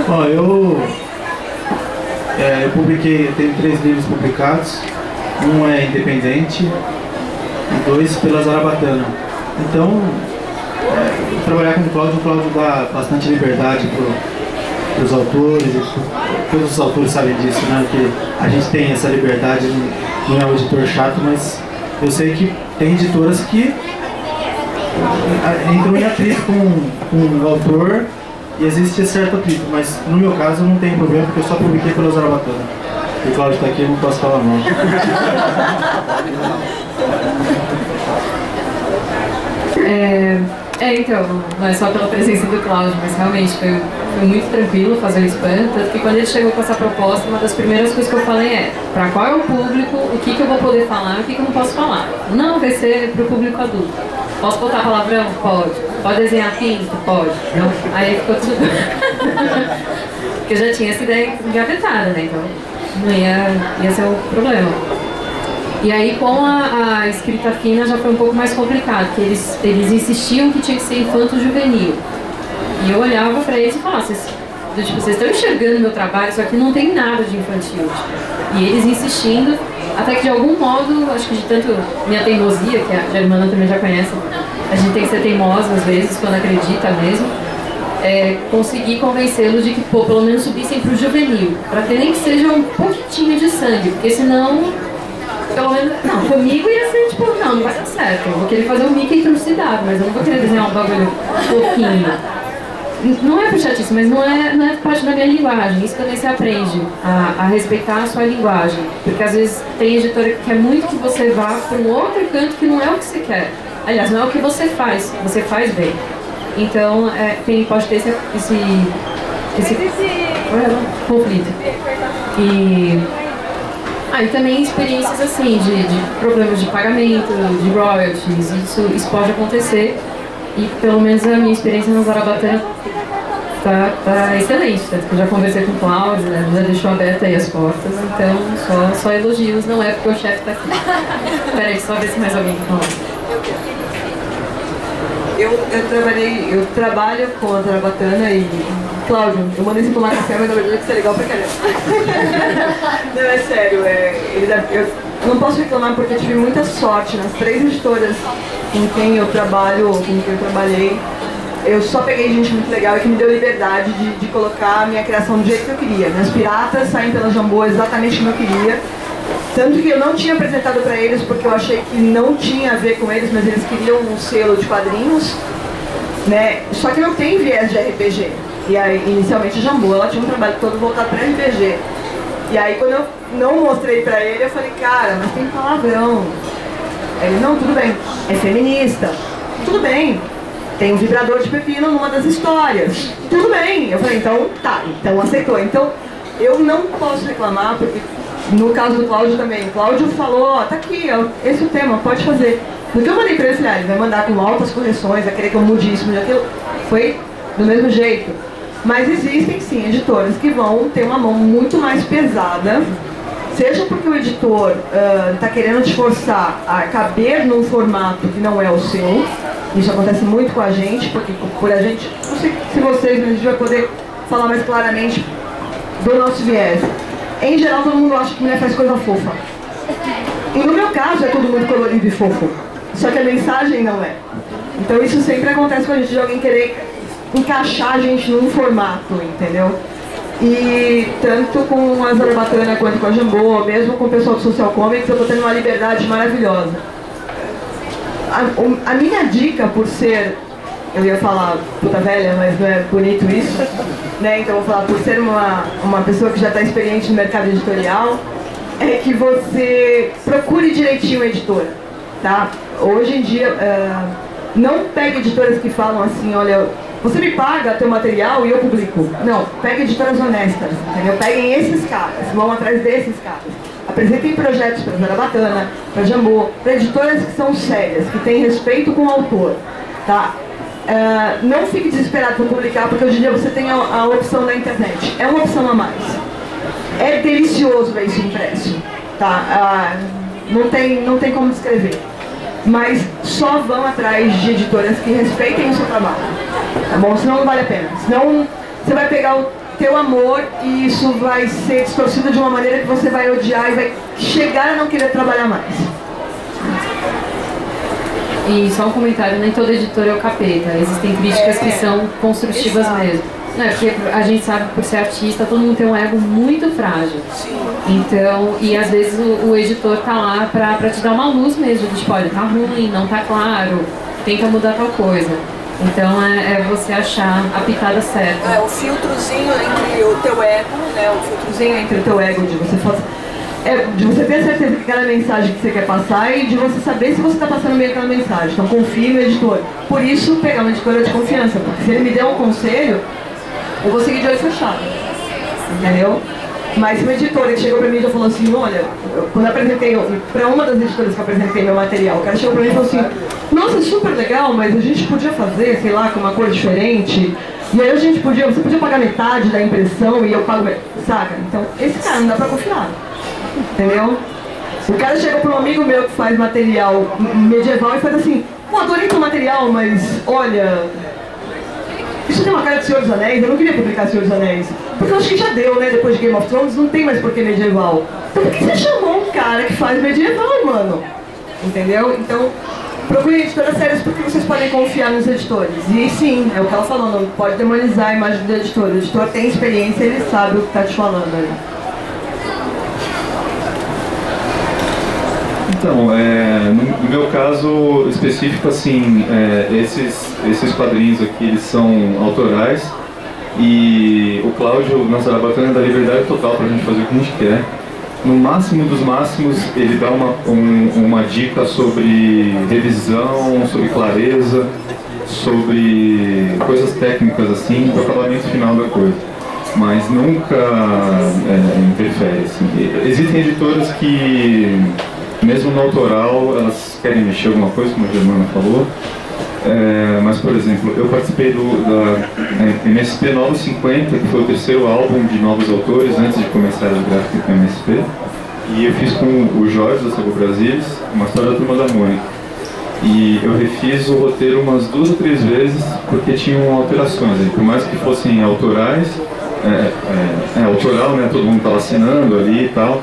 Bom, eu, é, eu publiquei, eu tenho três livros publicados. Um é independente e dois pela Zarabatana. Então, é, trabalhar com o Cláudio, o Cláudio dá bastante liberdade para os autores, todos os autores sabem disso, né? Que a gente tem essa liberdade, não é um editor chato, mas eu sei que tem editoras que entram em atrito com, com o autor e existe certo atrito, mas no meu caso não tem problema porque eu só publiquei pela Zarabatana. E o Cláudio está aqui, eu não posso falar mal. É, É, então, não é só pela presença do Cláudio, mas realmente foi, foi muito tranquilo fazer o spam, tanto que quando ele chegou com essa proposta, uma das primeiras coisas que eu falei é para qual é o público, o que, que eu vou poder falar, o que, que eu não posso falar. Não, vai ser para o público adulto. Posso botar palavrão? Pode. Pode desenhar pinto? Pode. Não. Aí ficou tudo Porque eu já tinha essa ideia engavetada, né? Então não ia, ia ser o problema. E aí com a, a, escrita fina já foi um pouco mais complicado, porque eles, eles insistiam que tinha que ser infanto-juvenil. E eu olhava para eles e falava, vocês, tipo, vocês estão enxergando meu trabalho, só que não tem nada de infantil. Tipo. E eles insistindo, até que de algum modo, acho que de tanto minha teimosia, que a Germana também já conhece, a gente tem que ser teimosa às vezes, quando acredita mesmo, é, conseguir convencê-los de que, pô, pelo menos subissem pro juvenil, para ter nem que seja um pouquinho de sangue, porque senão pelo menos, não, comigo ia ser tipo, não, não vai dar certo. Eu vou querer fazer um Mickey trucidado, mas eu não vou querer desenhar um bagulho fofinho. Não é por chatice, mas não é, não é parte da minha linguagem. Isso também se aprende, a, a respeitar a sua linguagem. Porque às vezes tem editora que quer muito que você vá para um outro canto que não é o que você quer. Aliás, não é o que você faz, você faz bem. Então, é, tem, pode ter esse, esse, esse, esse conflito. E ah, e também experiências assim, de, de problemas de pagamento, de royalties, isso, isso pode acontecer. E pelo menos a minha experiência na Zarabatana tá, tá excelente, tanto que eu já conversei com o Cláudio, né, já deixou aberta aí as portas, então só, só elogios, não é porque o chefe tá aqui. Peraí, só ver se mais alguém fala. Eu, eu trabalhei, eu trabalho com a Zarabatana e Cláudio, eu mandei você tomar café, mas na verdade isso é legal pra caramba. não, é sério, é, eu não posso reclamar porque eu tive muita sorte nas três editoras com quem eu trabalho, com quem eu trabalhei. Eu só peguei gente muito legal e que me deu liberdade de, de colocar a minha criação do jeito que eu queria. Minhas piratas saem pela Jambô exatamente como eu queria. Tanto que eu não tinha apresentado para eles porque eu achei que não tinha a ver com eles, mas eles queriam um selo de quadrinhos. Né? Só que não tem viés de RPG. E aí, inicialmente, a Jambu, ela tinha um trabalho todo voltado para RPG. E aí, quando eu não mostrei pra ele, eu falei, cara, mas tem palavrão. Ele, não, tudo bem, é feminista. Tudo bem, tem um vibrador de pepino numa das histórias. Tudo bem. Eu falei, então tá, então aceitou. Então, eu não posso reclamar, porque no caso do Cláudio também, o Cláudio falou, ó, tá aqui, ó, esse é o tema, pode fazer. No que eu mandei pra ele, ah, ele vai mandar com altas correções, vai querer que eu mude isso, mude aquilo. Foi do mesmo jeito. Mas existem sim editoras que vão ter uma mão muito mais pesada, seja porque o editor está uh, querendo te forçar a caber num formato que não é o seu, isso acontece muito com a gente, porque por a gente, não sei se vocês, mas a gente vai poder falar mais claramente do nosso viés. Em geral, todo mundo acha que mulher faz coisa fofa. E no meu caso, é tudo muito colorido e fofo. Só que a mensagem não é. Então isso sempre acontece com a gente, de alguém querer encaixar a gente num formato, entendeu? E tanto com a Zarabatana quanto com a Jambô, mesmo com o pessoal do Social Comics, eu estou tendo uma liberdade maravilhosa. A, a, minha dica, por ser, eu ia falar puta velha, mas não é bonito isso, né? Então vou falar, por ser uma, uma pessoa que já está experiente no mercado editorial, é que você procure direitinho a editora, tá? Hoje em dia, uh, não pegue editoras que falam assim, olha, você me paga teu material e eu publico. Não, pegue editoras honestas, entendeu? Peguem esses caras, vão atrás desses caras. Apresentem projetos para Zarabatana, para Jambô, para editoras que são sérias, que têm respeito com o autor, tá? Uh, não fique desesperado por publicar, porque hoje em dia você tem a, a, opção da internet. É uma opção a mais. É delicioso ver isso impresso, tá? Uh, não, tem, não tem como descrever. Mas só vão atrás de editoras que respeitem o seu trabalho tá bom? Senão não vale a pena. Senão você vai pegar o teu amor e isso vai ser distorcido de uma maneira que você vai odiar e vai chegar a não querer trabalhar mais. E só um comentário, nem toda editora é o capeta. Existem críticas é, que são construtivas Exato. mesmo. É porque a gente sabe por ser artista, todo mundo tem um ego muito frágil. Sim. Então, e às vezes o, o editor tá lá pra, pra te dar uma luz mesmo, de tipo, olha, tá ruim, não tá claro, tenta mudar tal coisa. Então é, é, você achar a pitada certa. É o filtrozinho entre o teu ego, né? O filtrozinho entre o teu ego de você fazer. é de você ter certeza que aquela mensagem que você quer passar e de você saber se você está passando bem aquela mensagem. Então confie no editor. Por isso, pegar uma editora de confiança, porque se ele me der um conselho, eu vou seguir de olho fechado. Entendeu? Mas uma editora que chegou pra mim e já falou assim, olha, eu, quando eu apresentei, para uma das editoras que eu apresentei meu material, o cara chegou pra mim e falou assim, nossa, super legal, mas a gente podia fazer, sei lá, com uma cor diferente. E aí a gente podia, você podia pagar metade da impressão e eu pago, saca? Então, esse cara não dá pra confiar. Entendeu? O cara chega para um amigo meu que faz material medieval e faz assim, pô, adorei teu material, mas olha, isso tem uma cara de Senhor dos Anéis, eu não queria publicar Senhor dos Anéis. Porque eu acho que já deu, né? Depois de Game of Thrones, não tem mais porquê medieval. Então por que você chamou um cara que faz medieval, mano? Entendeu? Então, procurem editoras sérias porque vocês podem confiar nos editores. E sim, é o que ela falou, não pode demonizar a imagem do editor. O editor tem experiência, ele sabe o que está te falando ali. Então, é, no, meu caso específico, assim, é, esses, esses quadrinhos aqui, eles são autorais e o Cláudio, na Zarabatana, dá liberdade total para a gente fazer o que a gente quer. No máximo dos máximos, ele dá uma, um, uma dica sobre revisão, sobre clareza, sobre coisas técnicas, assim, do acabamento final da coisa mas nunca é, interfere. Assim. Existem editoras que mesmo no autoral, elas querem mexer alguma coisa, como a Germana falou. É, mas, por exemplo, eu participei do da é, MSP 950, que foi o terceiro álbum de novos autores antes de começar a gráfica com MSP. E eu fiz com o Jorge, da Sago Brasilis, uma história da Turma da Mônica. E eu refiz o roteiro umas duas ou três vezes, porque tinham alterações. Por mais que fossem autorais, é, é, é autoral, né, todo mundo estava assinando ali e tal,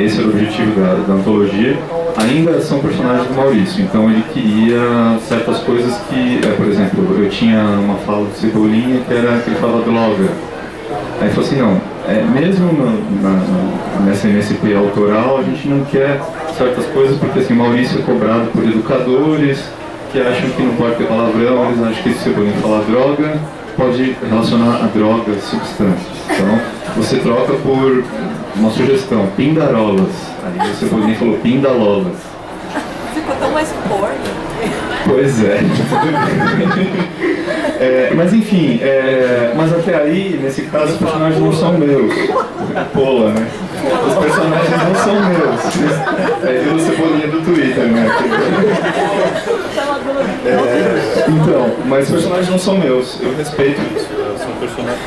esse era o objetivo da, da, antologia, ainda são personagens do Maurício. Então ele queria certas coisas que, é, por exemplo, eu tinha uma fala do Cebolinha que era que ele falava blogger. Aí ele falou assim, não, é, mesmo no, na, nessa MSP autoral, a gente não quer certas coisas porque assim, Maurício é cobrado por educadores que acham que não pode ter palavrão, eles acham que se Cebolinha falar droga, pode relacionar a drogas, substâncias. Então, você troca por uma sugestão, pindarolas. Aí você poderia falou pindalolas. Ficou tão mais porno. Pois é. é mas enfim, é, mas até aí, nesse caso, os personagens não são meus. Pola, né? Os personagens não são meus. É viu Cebolinha do Twitter, né? É, então, mas os personagens não são meus. Eu respeito isso. São personagens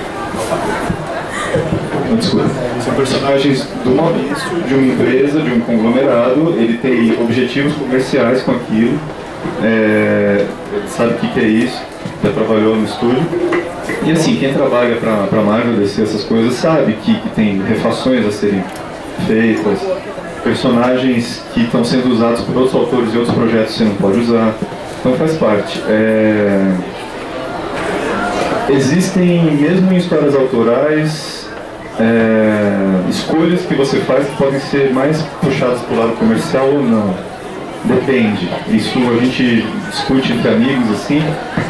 são personagens do Maurício, de uma empresa, de um conglomerado, ele tem objetivos comerciais com aquilo, é, sabe o que, que é isso, já trabalhou no estúdio. E assim, quem trabalha para Marvel, DC, essas coisas, sabe que, que tem refações a serem feitas, personagens que estão sendo usados por outros autores e outros projetos você não pode usar. Então faz parte. É... Existem, mesmo em histórias autorais, é, escolhas que você faz que podem ser mais puxadas para o lado comercial ou não. Depende. Isso a gente discute entre amigos assim,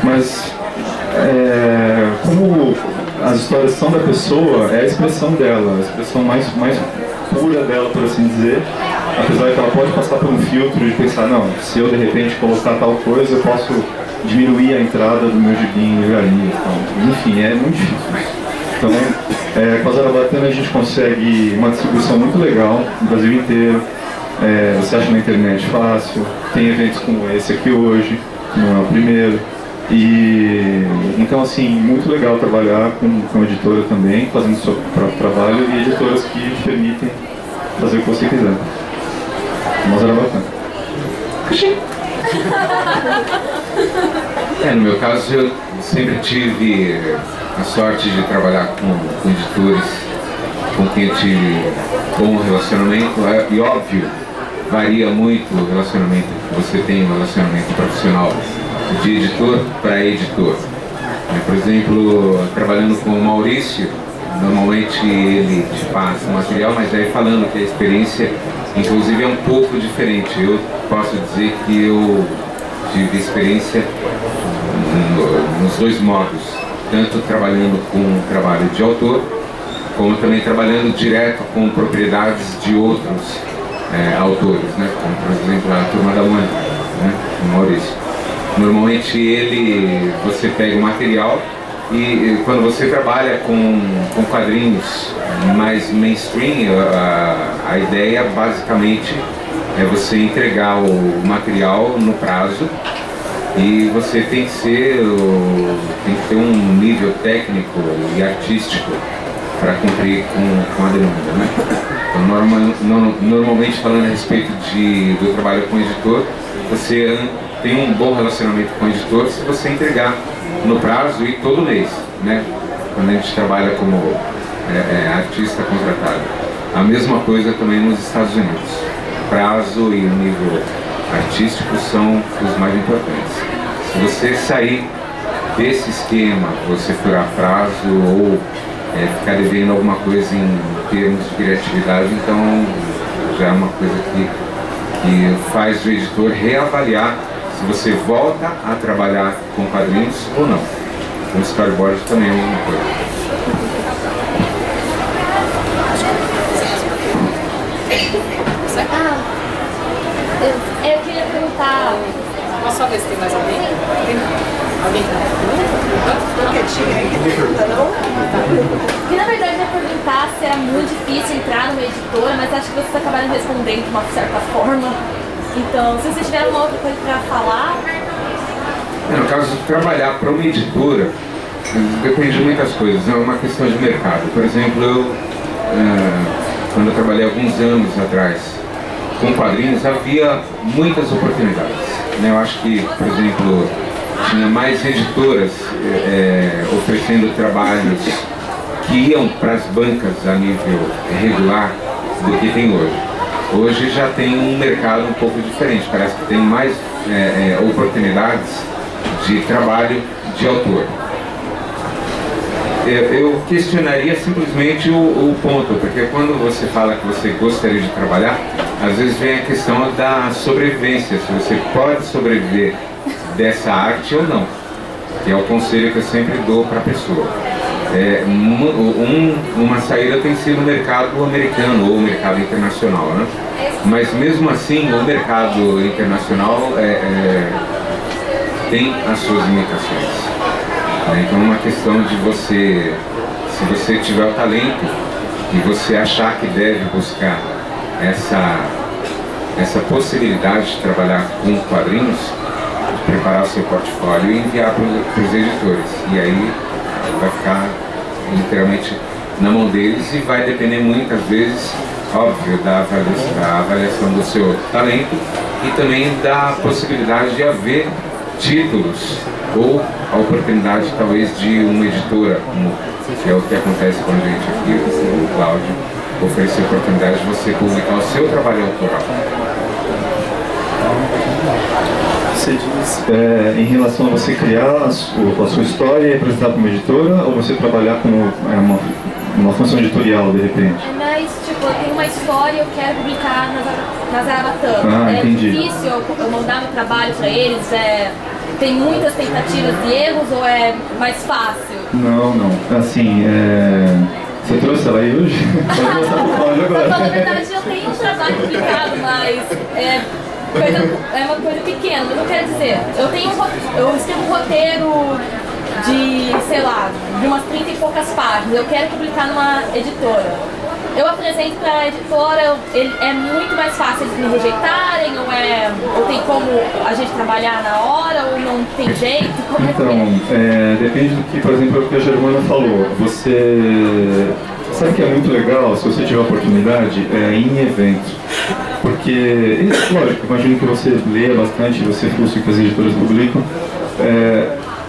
mas é, como as histórias são da pessoa, é a expressão dela, a expressão mais, mais pura dela, por assim dizer. Apesar de que ela pode passar por um filtro de pensar, não, se eu de repente colocar tal coisa, eu posso diminuir a entrada do meu gibi em livraria. Então, enfim, é muito difícil. Então, é, com a Zarabatana a gente consegue uma distribuição muito legal no Brasil inteiro. É, você acha na internet fácil, tem eventos como esse aqui hoje, não é o primeiro. E então assim, muito legal trabalhar com, com editora também, fazendo seu próprio trabalho e editoras que permitem fazer o que você quiser. Mas era bacana. É, no meu caso eu sempre tive a sorte de trabalhar com, com editores com quem eu tive bom relacionamento é, e óbvio varia muito o relacionamento que você tem um relacionamento profissional de editor para editor. É, por exemplo trabalhando com o Maurício normalmente ele te passa o material mas aí falando que a experiência inclusive é um pouco diferente. Eu posso dizer que eu tive experiência nos dois modos tanto trabalhando com trabalho de autor, como também trabalhando direto com propriedades de outros é, autores, né? como por exemplo a Turma da Mônica, né? o Maurício. Normalmente ele, você pega o material e quando você trabalha com, com quadrinhos mais mainstream, a, a ideia basicamente é você entregar o material no prazo e você tem que ser tem que ter um nível técnico e artístico para cumprir com, com a demanda. Né? Então, normal, normalmente falando a respeito de, do trabalho com o editor, você tem um bom relacionamento com o editor se você entregar no prazo e todo mês, né? quando a gente trabalha como é, é, artista contratado. A mesma coisa também nos Estados Unidos. Prazo e nível artístico são os mais importantes. Se você sair desse esquema, você furar prazo ou é, ficar devendo alguma coisa em termos de criatividade, então já é uma coisa que, que faz o editor reavaliar se você volta a trabalhar com quadrinhos ou não. O storyboard também é a mesma coisa. Ah, eu, eu queria perguntar. Posso só ver se tem mais alguém? Tem alguém que Tô quietinha aí, não? Que na verdade eu ia perguntar se era muito difícil entrar numa editora, mas acho que vocês acabaram respondendo de uma certa forma. Então, se vocês tiverem uma outra coisa para falar. É, no caso de trabalhar para uma editora, depende de muitas coisas, é uma questão de mercado. Por exemplo, eu, é, quando eu trabalhei alguns anos atrás com quadrinhos, havia muitas oportunidades. Né? Eu acho que, por exemplo, tinha mais editoras é, oferecendo trabalhos que iam para as bancas a nível regular do que tem hoje. Hoje já tem um mercado um pouco diferente, parece que tem mais é, é, oportunidades de trabalho de autor. Eu questionaria simplesmente o, o, ponto, porque quando você fala que você gostaria de trabalhar, às vezes vem a questão da sobrevivência, se você pode sobreviver dessa arte ou não, que é o conselho que eu sempre dou para a pessoa. É, um, uma saída tem sido o mercado americano ou o mercado internacional, né? Mas mesmo assim, o mercado internacional é, é, tem as suas limitações. Né? Então é uma questão de você, se você tiver o talento e você achar que deve buscar essa, essa possibilidade de trabalhar com quadrinhos, preparar o seu portfólio e enviar para os editores. E aí vai ficar literalmente na mão deles e vai depender muitas vezes, óbvio, da avaliação, da avaliação do seu talento e também da possibilidade de haver títulos ou a oportunidade talvez de uma editora, como é o que acontece com a gente aqui, o Cláudio, oferecer a oportunidade de você publicar o seu trabalho autoral. Você diz é, em relação a você criar a sua, a sua história e apresentar para uma editora ou você trabalhar como é, uma, uma função editorial de repente? Mas, tipo, eu tenho uma história e eu quero publicar nas, nas Arabatã. Ah, é entendi. difícil eu, eu mandar meu trabalho para eles? É, tem muitas tentativas e erros ou é mais fácil? Não, não. Assim, é... Você trouxe ela aí hoje? Pode mostrar pro Cláudio agora. Na verdade, eu tenho um trabalho publicado, mas é, coisa, é uma coisa pequena. Mas eu quero dizer, eu tenho eu escrevo um roteiro de, sei lá, de umas 30 e poucas páginas. Eu quero publicar numa editora. Eu apresento para a editora, ele, é muito mais fácil eles me rejeitarem, ou, é, ou tem como a gente trabalhar na hora, ou não tem jeito, como é que é? Então, é, depende do que, por exemplo, é o que a Germana falou. Você sabe que é muito legal, se você tiver oportunidade, é em eventos. Porque, lógico, imagino que você leia bastante, você fuça o que as editoras publicam,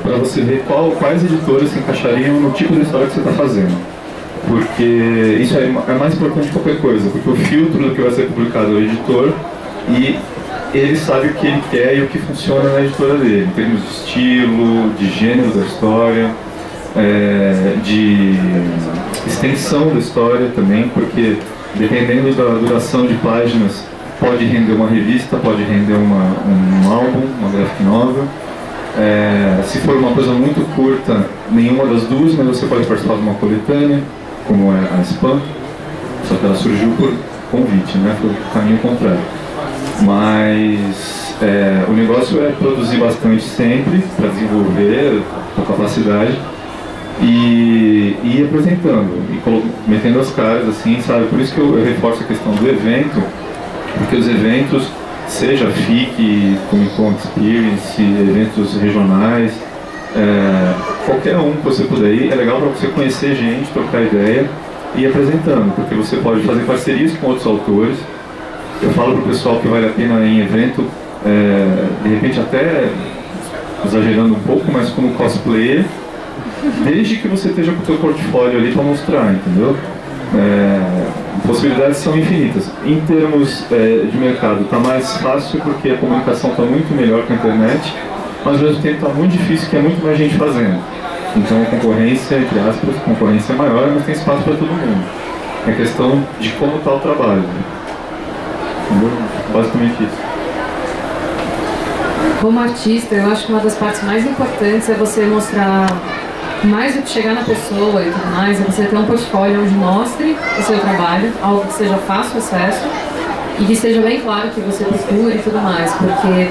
para você ver qual, quais editoras se encaixariam no tipo de história que você está fazendo. Porque isso é, é mais importante que qualquer coisa, porque o filtro do que vai ser publicado é o editor e ele sabe o que ele quer e o que funciona na editora dele, em termos de estilo, de gênero da história, é, de extensão da história também, porque dependendo da duração de páginas, pode render uma revista, pode render uma, um álbum, uma graphic novel. É, se for uma coisa muito curta, nenhuma das duas, mas você pode participar de uma coletânea. Como é a spam, só que ela surgiu por convite, né? Foi o caminho contrário. Mas é, o negócio é produzir bastante sempre para desenvolver a capacidade e, e apresentando e metendo as caras assim, sabe? Por isso que eu, eu reforço a questão do evento, porque os eventos, seja FIC, Comic Con Experience, eventos regionais, é, qualquer um que você puder ir, é legal para você conhecer gente, trocar ideia e ir apresentando, porque você pode fazer parcerias com outros autores. Eu falo para o pessoal que vale a pena em evento, é, de repente até exagerando um pouco, mas como cosplayer, desde que você esteja com o seu portfólio ali para mostrar, entendeu? É, possibilidades são infinitas. Em termos é, de mercado, está mais fácil porque a comunicação está muito melhor que a internet, mas ao mesmo tempo está muito difícil, que é muito mais gente fazendo. Então a concorrência, entre aspas, concorrência é maior, mas tem espaço para todo mundo. É questão de como está o trabalho. Basicamente isso. Como artista, eu acho que uma das partes mais importantes é você mostrar mais do que chegar na pessoa e tudo mais, é você ter um portfólio onde mostre o seu trabalho, algo que seja fácil acesso e que seja bem claro que você procura e tudo mais, porque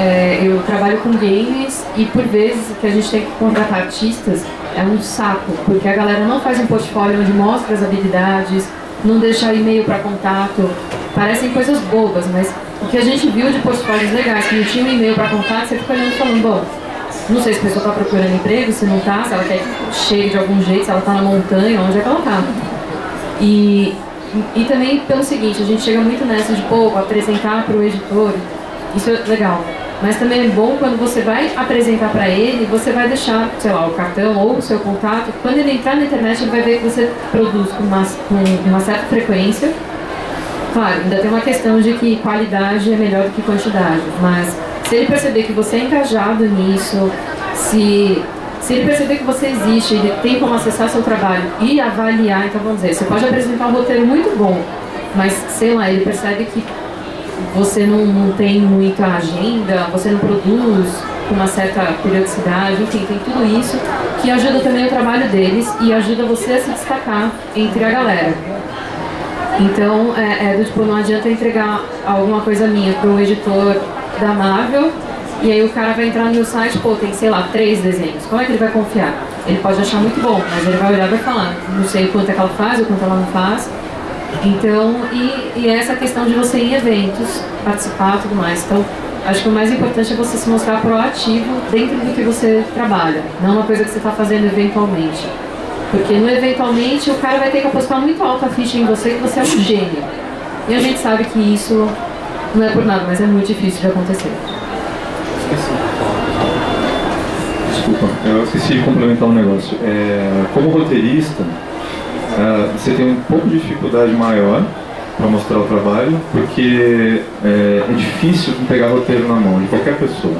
é, eu trabalho com games e por vezes que a gente tem que contratar artistas é um saco, porque a galera não faz um portfólio onde mostra as habilidades, não deixa e-mail para contato, parecem coisas bobas, mas o que a gente viu de portfólios legais, que não tinha um e-mail para contato, você fica olhando e falando, bom, não sei se a pessoa está procurando emprego, se não está, se ela quer que chegue de algum jeito, se ela está na montanha, onde é que ela está. E, e também pelo seguinte, a gente chega muito nessa de, pô, apresentar para o editor, isso é legal. Mas também é bom quando você vai apresentar para ele, você vai deixar, sei lá, o cartão ou o seu contato. Quando ele entrar na internet, ele vai ver que você produz com uma, com uma certa frequência. Claro, ainda tem uma questão de que qualidade é melhor do que quantidade, mas se ele perceber que você é engajado nisso, se, se ele perceber que você existe, ele tem como acessar seu trabalho e avaliar, então vamos dizer, você pode apresentar um roteiro muito bom, mas sei lá, ele percebe que você não, não tem muita agenda, você não produz com uma certa periodicidade, enfim, tem tudo isso que ajuda também o trabalho deles e ajuda você a se destacar entre a galera. Então, é, é do tipo, não adianta entregar alguma coisa minha para o editor da Marvel e aí o cara vai entrar no meu site, pô, tem, sei lá, três desenhos. Como é que ele vai confiar? Ele pode achar muito bom, mas ele vai olhar e vai falar, não sei quanto é que ela faz ou quanto ela não faz. Então, e, e essa questão de você ir em eventos, participar e tudo mais. Então, acho que o mais importante é você se mostrar proativo dentro do que você trabalha, não uma coisa que você está fazendo eventualmente. Porque no eventualmente o cara vai ter que apostar muito alto a ficha em você que você é um gênio. E a gente sabe que isso não é por nada, mas é muito difícil de acontecer. Desculpa, eu esqueci de complementar um negócio. É, como roteirista, é, você tem um pouco de dificuldade maior para mostrar o trabalho, porque é, é difícil pegar roteiro na mão de qualquer pessoa.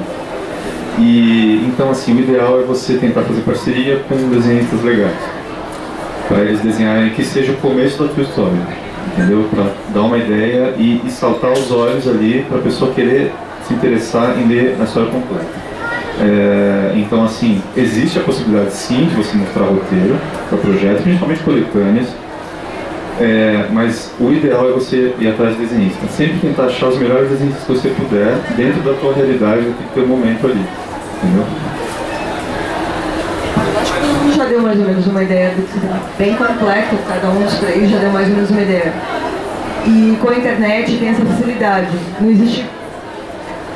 E então assim, o ideal é você tentar fazer parceria com desenhistas legais, para eles desenharem que seja o começo da tua história entendeu? Para dar uma ideia e, e saltar os olhos ali para a pessoa querer se interessar em ler a história completa. É, então, assim, existe a possibilidade sim de você mostrar roteiro para projetos, principalmente coletâneas, é, mas o ideal é você ir atrás de desenhistas. Sempre tentar achar os melhores desenhistas que você puder dentro da tua realidade, do teu momento ali. Entendeu? já deu mais ou menos uma ideia do que bem completo, cada um dos três já deu mais ou menos uma ideia. E com a internet tem essa facilidade. Não existe.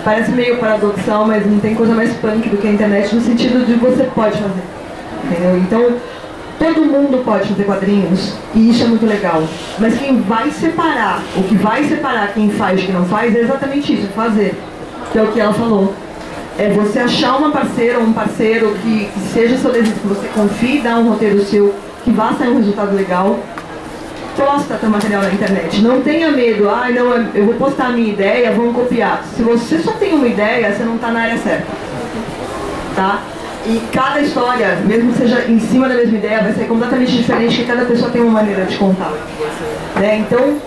Parece meio paradoxal, mas não tem coisa mais punk do que a internet no sentido de você pode fazer. Entendeu? Então, todo mundo pode fazer quadrinhos e isso é muito legal. Mas quem vai separar, o que vai separar quem faz e quem não faz é exatamente isso, fazer. Que é o que ela falou é você achar uma parceira ou um parceiro que, que seja seu desejo, que você confie, dar um roteiro seu, que vá sair um resultado legal. Posta teu material na internet. Não tenha medo, ah, não, eu vou postar a minha ideia, vão copiar. Se você só tem uma ideia, você não está na área certa. Tá? E cada história, mesmo que seja em cima da mesma ideia, vai ser completamente diferente, porque cada pessoa tem uma maneira de contar. Né? Então,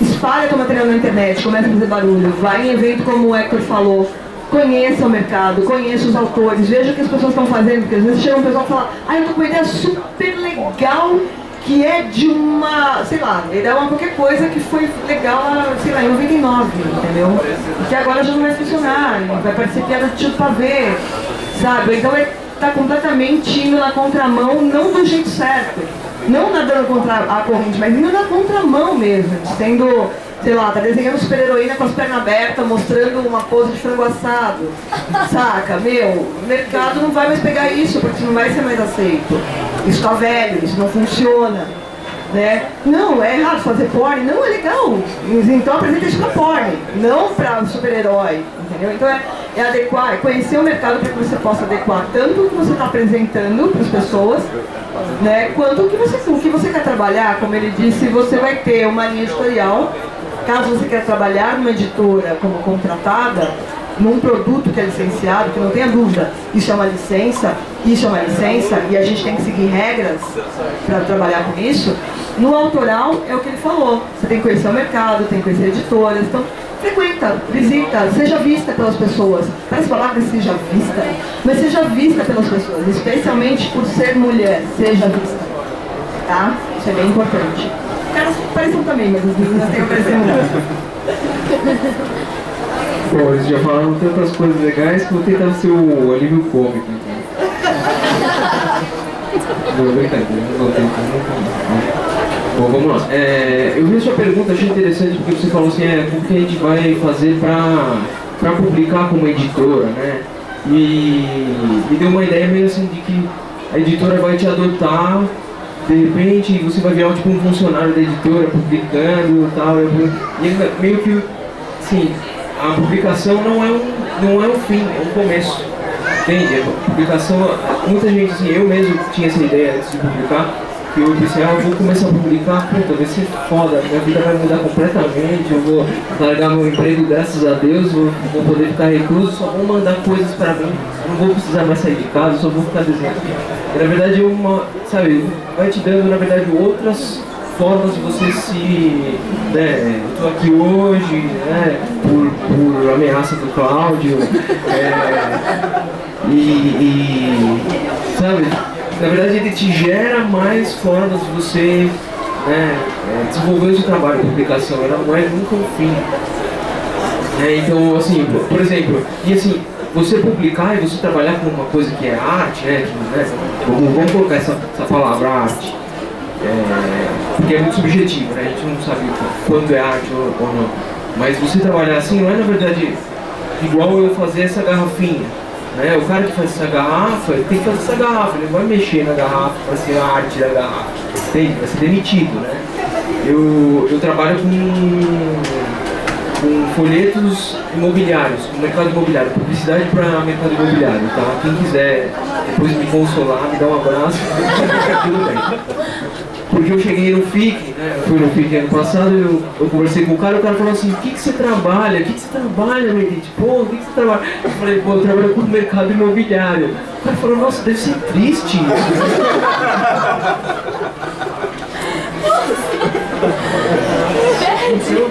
espalha teu material na internet, começa a fazer barulho, vai em evento como o Hector falou, conheça o mercado, conheça os autores, veja o que as pessoas estão fazendo, porque às vezes chega um pessoal e fala, ah, eu tô com uma ideia super legal que é de uma, sei lá, ele é uma qualquer coisa que foi legal, sei lá, em 99, entendeu? E que agora já não vai funcionar, vai parecer piada de tio pavê, sabe? Então ele está completamente indo na contramão, não do jeito certo. Não nadando contra a corrente, mas indo na contramão mesmo, sendo sei lá, tá desenhando super-heroína com as pernas abertas, mostrando uma pose de frango assado. Saca? Meu, o mercado não vai mais pegar isso, porque não vai ser mais aceito. Isso tá velho, isso não funciona. Né? Não, é errado fazer porn, não é legal. Então apresenta isso pra porn, não pra super-herói. Entendeu? Então é, é adequar, é conhecer o mercado para que você possa adequar tanto o que você está apresentando para as pessoas, né, quanto o que, você, o que você quer trabalhar. Como ele disse, você vai ter uma linha editorial Caso você queira trabalhar numa editora como contratada, num produto que é licenciado, que não tenha dúvida, isso é uma licença, isso é uma licença, e a gente tem que seguir regras para trabalhar com isso, no autoral é o que ele falou. Você tem que conhecer o mercado, tem que conhecer editoras, então frequenta, visita, seja vista pelas pessoas. Parece que seja vista, mas seja vista pelas pessoas, especialmente por ser mulher, seja vista. Tá? Isso é bem importante caras parecem também, mas as meninas têm aparecendo Bom, eles já falaram tantas coisas legais que vou tentar ser o alívio cômico. Então. Não, não vou tentar. Bom, vamos lá. É, eu vi a sua pergunta, achei interessante porque você falou assim, é, como que a gente vai fazer para publicar como editora, né? E me deu uma ideia meio assim de que a editora vai te adotar de repente você vai virar tipo um funcionário da editora publicando e tal. E meio que, sim, a publicação não é um, não é um fim, é um começo. Entende? A publicação, muita gente, assim, eu mesmo tinha essa ideia antes de publicar, que eu pensei, ah, eu vou começar a publicar, puta, vai ser foda, minha vida vai mudar completamente, eu vou largar meu emprego, graças a Deus, vou, vou poder ficar recluso, só vou mandar coisas pra mim, não vou precisar mais sair de casa, só vou ficar desenhando. Na verdade, é uma, sabe, vai te dando, na verdade, outras formas de você se. Né, eu tô aqui hoje, né, por, por ameaça do Cláudio. É, e, e, sabe, na verdade ele te gera mais formas de você né, é, desenvolver o seu trabalho publicação, ela não é nunca um fim. É, então, assim, por exemplo, e assim, você publicar e você trabalhar com uma coisa que é arte, né? Que, né vamos, colocar essa, essa palavra arte, é, porque é muito subjetivo, né? A gente não sabe quanto é arte ou, ou não. Mas você trabalhar assim não é na verdade igual eu fazer essa garrafinha. Né? O cara que faz essa garrafa, ele tem que fazer essa garrafa, ele vai mexer na garrafa para ser a arte da garrafa. Entende? Vai ser demitido, né? Eu, eu trabalho com com folhetos imobiliários, com mercado imobiliário, publicidade para mercado imobiliário, tá? Quem quiser depois me consolar, me dar um abraço, tudo bem. Porque eu cheguei no FIC, né? Eu fui no FIC ano passado, eu, eu conversei com o cara, o cara falou assim, o que, que você trabalha? O que, que você trabalha, Medite? Pô, o que, que você trabalha? Eu falei, pô, eu trabalho com mercado imobiliário. O cara falou, nossa, deve ser triste isso.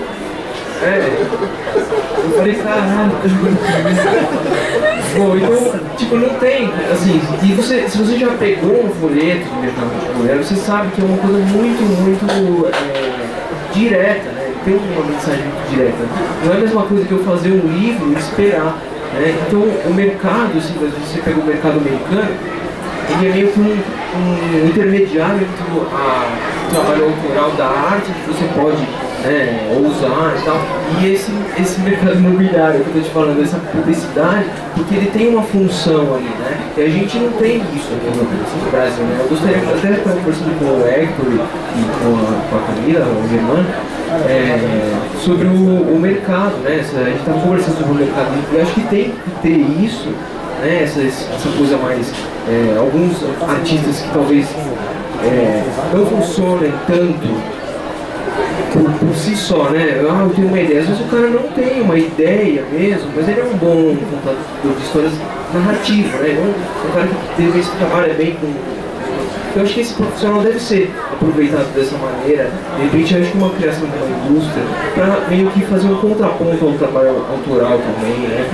É. Eu falei, caralho. Bom, então, tipo, não tem, assim, e você, se você já pegou um folheto de mercado mulher, você sabe que é uma coisa muito, muito é, direta, né? Tem uma mensagem muito direta. Não é a mesma coisa que eu fazer um livro e esperar. Né? Então, o mercado, assim, você pega o mercado americano, ele é meio que um, um intermediário entre o trabalho autoral da arte, que você pode né, ousar e tal. E esse, esse mercado imobiliário que eu estou te falando, essa publicidade, porque ele tem uma função ali, né? E a gente não tem isso aqui no, Brasil, né? Eu gostaria até estar conversando com o Hector e com a, com a Camila, o Germano, é, sobre o, o, mercado, né? A gente está conversando sobre o mercado e acho que tem que ter isso, né? Essa, essa coisa mais. É, alguns artistas que talvez é, não funcionem tanto por, por, si só, né? Ah, eu tenho uma ideia. Às vezes o cara não tem uma ideia mesmo, mas ele é um bom contador de histórias narrativas, né? Não, um cara que de repente trabalha bem com. Eu acho que esse profissional deve ser aproveitado dessa maneira. De repente, eu acho que uma criação de uma indústria, para meio que fazer um contraponto ao trabalho autoral também, né?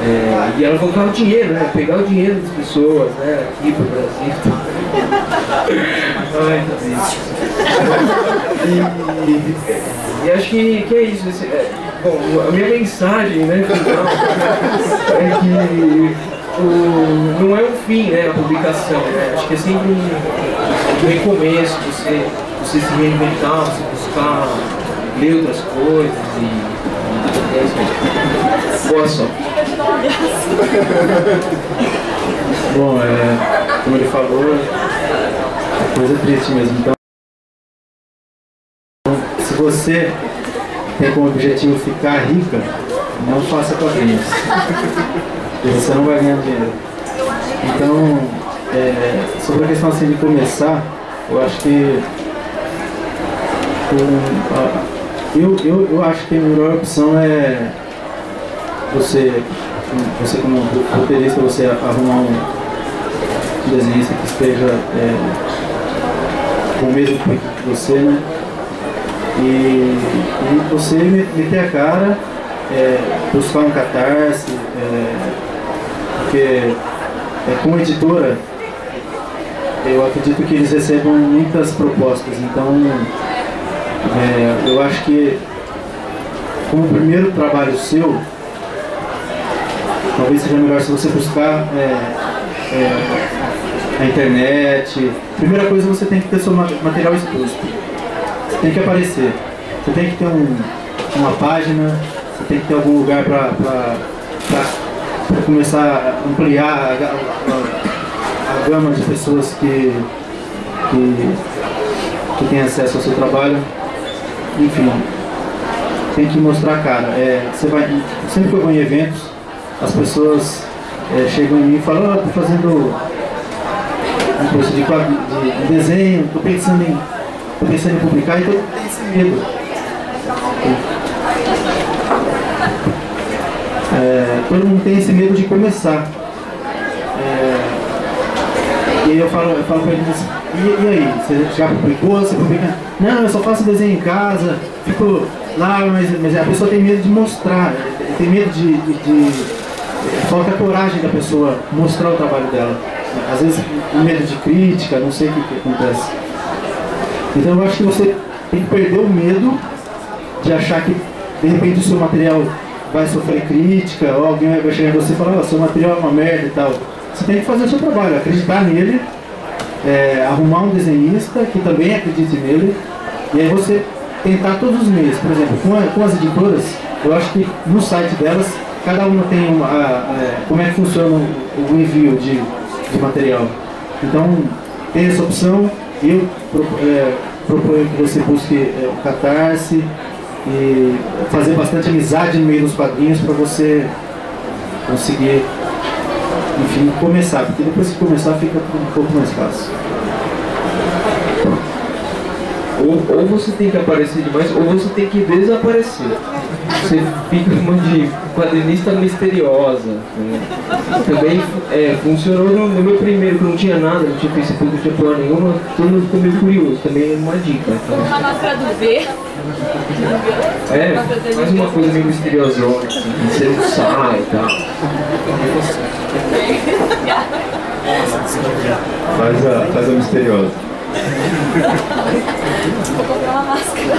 É, e alavancar o dinheiro, né? Pegar o dinheiro das pessoas, né? Aqui pro Brasil. Ai. E, e, acho que, que é isso. esse- é, bom, a minha mensagem, né, final, é que o, não é um fim, né, a publicação, né? Acho que é sempre um, recomeço, você, você se reinventar, você buscar ler outras coisas e, é. Boa sorte. Bom, é, como ele falou, é coisa triste mesmo. Então, se você tem como objetivo ficar rica, não faça quadrinhos. Você não vai ganhar dinheiro. Então, é, sobre a questão assim de começar, eu acho que o- a- eu, eu, eu acho que a melhor opção é você, você como roteirista, você arrumar um desenhista que esteja é, com o mesmo pique que você, né? E, e você me- meter a cara, é, buscar um catarse, é, porque é, como editora, eu acredito que eles recebam muitas propostas, então é, eu acho que como primeiro trabalho seu, talvez seja melhor se você buscar é, é, internet. Primeira coisa, você tem que ter seu ma- material exposto. Você tem que aparecer. Você tem que ter um- uma página, você tem que ter algum lugar para começar a ampliar a, a- a gama de pessoas que, que, que têm acesso ao seu trabalho. Enfim, tem que mostrar a cara. É, você vai, sempre que eu vou em eventos, as pessoas é, chegam em mim e falam, oh, tô fazendo um curso de, de, de desenho, tô pensando em. pensando em publicar e mundo tem esse medo. É, todo mundo tem esse medo de começar. É, e aí eu falo, eu falo pra eles, e, e aí, você já publicou, você publica? Não, eu só faço desenho em casa, fico lá, mas, mas a pessoa tem medo de mostrar, tem medo de, de, de- falta coragem da pessoa mostrar o trabalho dela. Às vezes medo de crítica, não sei o que, que acontece. Então eu acho que você tem que perder o medo de achar que de repente o seu material vai sofrer crítica, ou alguém vai chegar em você e falar, "Ó, seu material é uma merda e tal. Você tem que fazer o seu trabalho, acreditar nele, é, arrumar um desenhista que também acredite nele, e aí você tentar todos os meios. Por exemplo, com, a- com as editoras, eu acho que no site delas, cada uma tem uma, a- é, como é que funciona o, o envio de, de material. Então, tem essa opção, eu é, proponho que você busque é, o Catarse e fazer bastante amizade no meio dos quadrinhos para você conseguir, enfim, começar, porque depois que começar fica um pouco mais fácil. Ou, ou você tem que aparecer demais, ou você tem que desaparecer. Você fica uma de quadrinista misteriosa. né? Também é, funcionou no, no meu primeiro, que não tinha nada, não tinha Facebook, não tinha porra nenhuma, todo mundo ficou meio curioso, também é uma dica. Então, Uma máscara do V. é, faz uma coisa meio misteriosa, assim, você não sai e tal. Faz a, faz a misteriosa. Vou comprar uma máscara.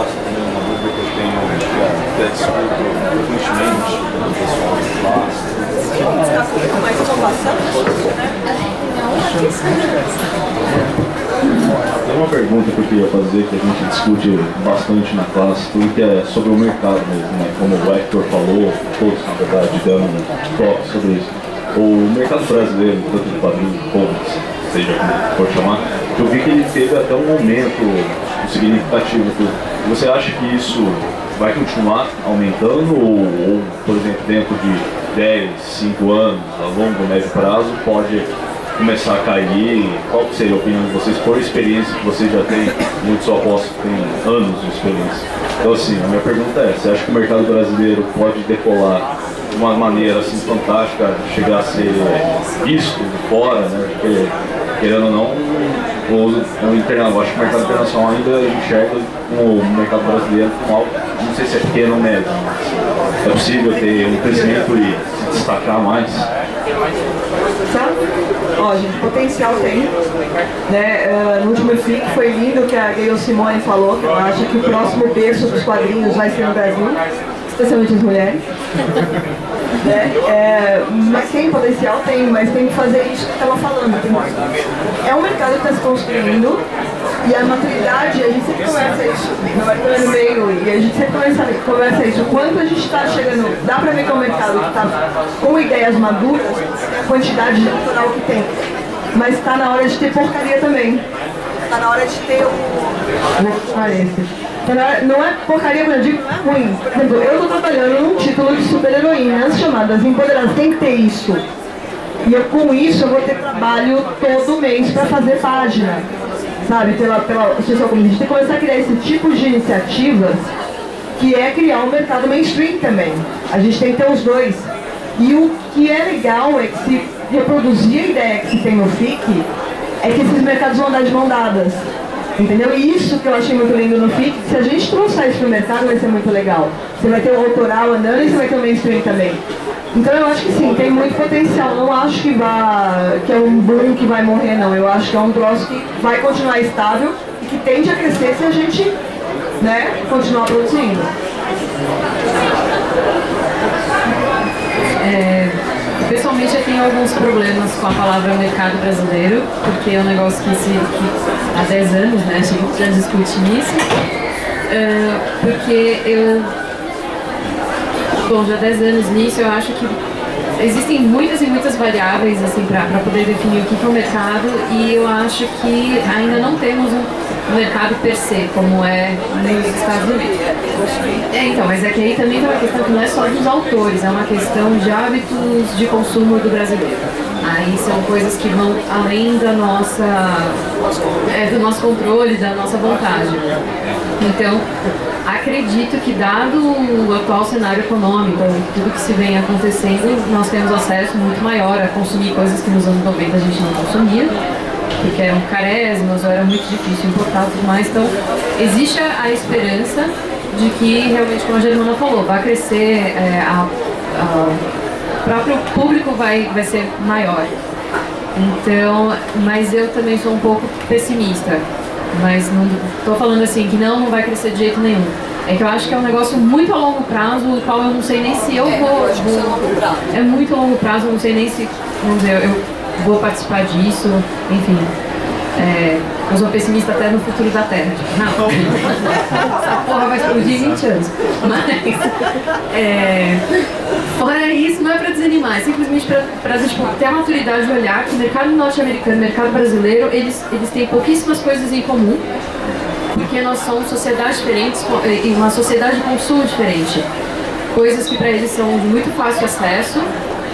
Vou perguntar se também uma dúvida que eu tenho, que até desculpa frequentemente do pessoal de classe. Tem uma pergunta que eu queria fazer que a gente discute bastante na classe, que é sobre o mercado mesmo, né? Como o Hector falou, todos na verdade dando toque sobre isso. O mercado brasileiro, tanto de quadrinhos, comics, seja como for chamar, eu vi que ele teve até um aumento significativo. Você acha que isso vai continuar aumentando ou, ou, por exemplo, dentro de 10, 5 anos, a longo, médio prazo, pode começar a cair? Qual seria a opinião de vocês por experiência que vocês já têm? Muitos eu aposto que têm anos de experiência. Então assim, a minha pergunta é, você acha que o mercado brasileiro pode decolar de uma maneira assim fantástica, chegar a ser visto de fora, né? Porque querendo ou não, o, o interna- eu acho que o mercado internacional ainda enxerga o mercado brasileiro como não sei se é pequeno ou médio, é possível ter um crescimento e se destacar mais. Ó, gente, potencial tem. Né? Uh, no último FIC foi lindo que a Gayle Simone falou, que ela acha que o próximo berço dos quadrinhos vai ser no Brasil, especialmente as mulheres. né? É, mas tem potencial, tem, mas tem que fazer isso que estava falando. Tem, é um mercado que está se construindo e a maturidade, a gente sempre conversa isso, no meio, e a gente sempre isso. Quanto a gente está chegando, dá para ver que é um mercado que está com ideias maduras, a quantidade de natural que tem. Mas está na hora de ter porcaria também. Está na hora de ter o. Parece. Não é porcaria, mas eu é ruim. Eu estou trabalhando num título de super-heroínas chamadas Empoderadas. Tem que ter isso. E eu, com isso eu vou ter trabalho todo mês para fazer página sabe, pela, pela social community. Tem que começar a criar esse tipo de iniciativas que é criar um mercado mainstream também. A gente tem que ter os dois. E o que é legal é que se reproduzir a ideia que se tem no FIC, é que esses mercados vão andar de mão dadas. Entendeu? E isso que eu achei muito lindo no FIC, se a gente trouxer isso para o mercado vai ser muito legal. Você vai ter o autoral andando e você vai ter o mainstream também. Então eu acho que sim, tem muito potencial. Não acho que, vá, que é um boom que vai morrer, não. Eu acho que é um troço que vai continuar estável e que tende a crescer se a gente né, continuar produzindo. É, pessoalmente eu tenho alguns problemas com a palavra mercado brasileiro, porque é um negócio que, se, que há 10 anos né, a gente já discute isso. É, porque eu bom, já 10 anos nisso, eu acho que existem muitas e muitas variáveis assim para poder definir o que é o mercado e eu acho que ainda não temos um mercado per se, como é nos Estados Unidos. É, então, mas é que aí também tem uma questão que não é só dos autores, é uma questão de hábitos de consumo do brasileiro. Aí são coisas que vão além da nossa, é, do nosso controle, da nossa vontade. Então, acredito que dado o atual cenário econômico, tudo que se vem acontecendo, nós temos acesso muito maior a consumir coisas que nos anos 90 a gente não consumia, porque eram carésimas ou era muito difícil importar tudo mais. Então, existe a, esperança de que realmente, como a Germana falou, vai crescer é, a, a o próprio público vai, vai ser maior. Então, mas eu também sou um pouco pessimista. Mas não estou falando assim que não, não vai crescer de jeito nenhum. É que eu acho que é um negócio muito a longo prazo, o qual eu não sei nem se eu é, vou. vou é muito a longo prazo, eu não sei nem se vamos dizer, eu vou participar disso, enfim. É, eu sou pessimista até no futuro da Terra. Não, essa porra vai explodir em 20 anos. Mas, é, fora isso, não é para desanimar, é simplesmente para tipo, ter a maturidade de olhar que o mercado norte-americano e o mercado brasileiro, eles, eles têm pouquíssimas coisas em comum, porque nós somos sociedades diferentes e uma sociedade de consumo diferente. Coisas que para eles são de muito fácil acesso,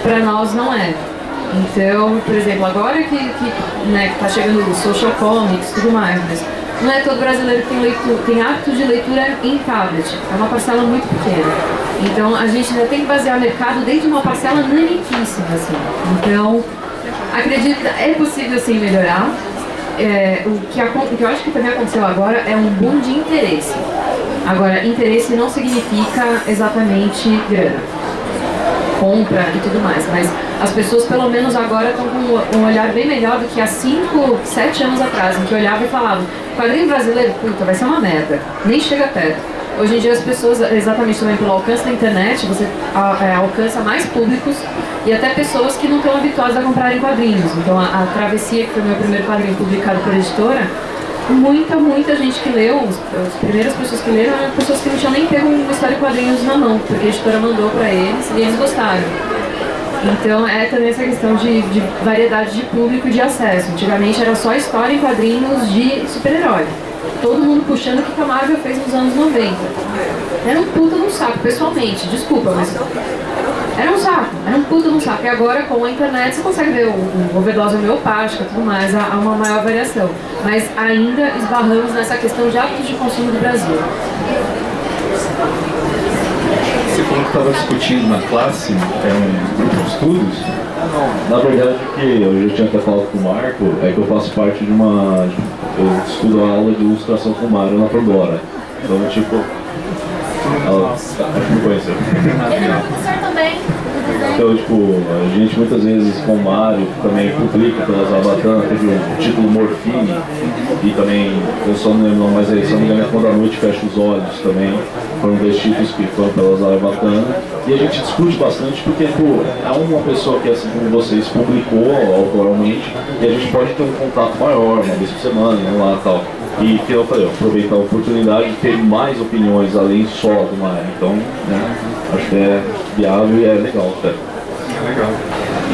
para nós não é. Então, por exemplo, agora que, que né, tá chegando o social comics e tudo mais, mas não é todo brasileiro que tem, leitura, tem hábito de leitura em tablet. É uma parcela muito pequena. Então a gente ainda tem que basear o mercado dentro de uma parcela naniquíssima, assim. Então, acredito que é possível sim melhorar. É, o, que, o que eu acho que também aconteceu agora é um boom de interesse. Agora, interesse não significa exatamente grana compra e tudo mais, mas as pessoas pelo menos agora estão com um olhar bem melhor do que há 5, 7 anos atrás, em que olhava e falava, quadrinho brasileiro, puta, vai ser uma merda, nem chega perto. Hoje em dia as pessoas, exatamente também pelo alcance da internet, você é, alcança mais públicos e até pessoas que não estão habituadas a comprarem quadrinhos. Então a, a Travessia, que foi o meu primeiro quadrinho publicado pela editora, muita, muita gente que leu, as primeiras pessoas que leram eram pessoas que não tinham nem pego uma história de quadrinhos na mão, porque a editora mandou para eles e eles gostaram. Então é também essa questão de, de variedade de público e de acesso. Antigamente era só história em quadrinhos de super-herói. Todo mundo puxando o que a Marvel fez nos anos 90. Era um puta no saco, pessoalmente, desculpa, mas era um saco, era um puta no saco. E agora com a internet você consegue ver o, o overdose homeopática e tudo mais, há, há uma maior variação. Mas ainda esbarramos nessa questão de hábitos de consumo do Brasil. Você falou que estava discutindo na classe, é um grupo de estudos? Na verdade, o que eu já tinha até falado com o Marco é que eu faço parte de uma. Eu estudo a aula de ilustração com o Mário na Progora. Então, tipo, Que não conheceu. Ele é também. Então, tipo, a gente muitas vezes com o Mário também publica pelas Abatana, teve o título Morfine e também, eu só não lembro, mas aí, se não me engano, é quando a noite fecha os olhos também, foram dois títulos que foram pelas Abatana. E a gente discute bastante porque, pô, é uma pessoa que, assim como vocês, publicou autoralmente e a gente pode ter um contato maior, uma vez por semana, vamos lá e tal. E que eu falei, aproveitar a oportunidade de ter mais opiniões além só do Mário. Então, né, acho que é viável e é legal até. Legal.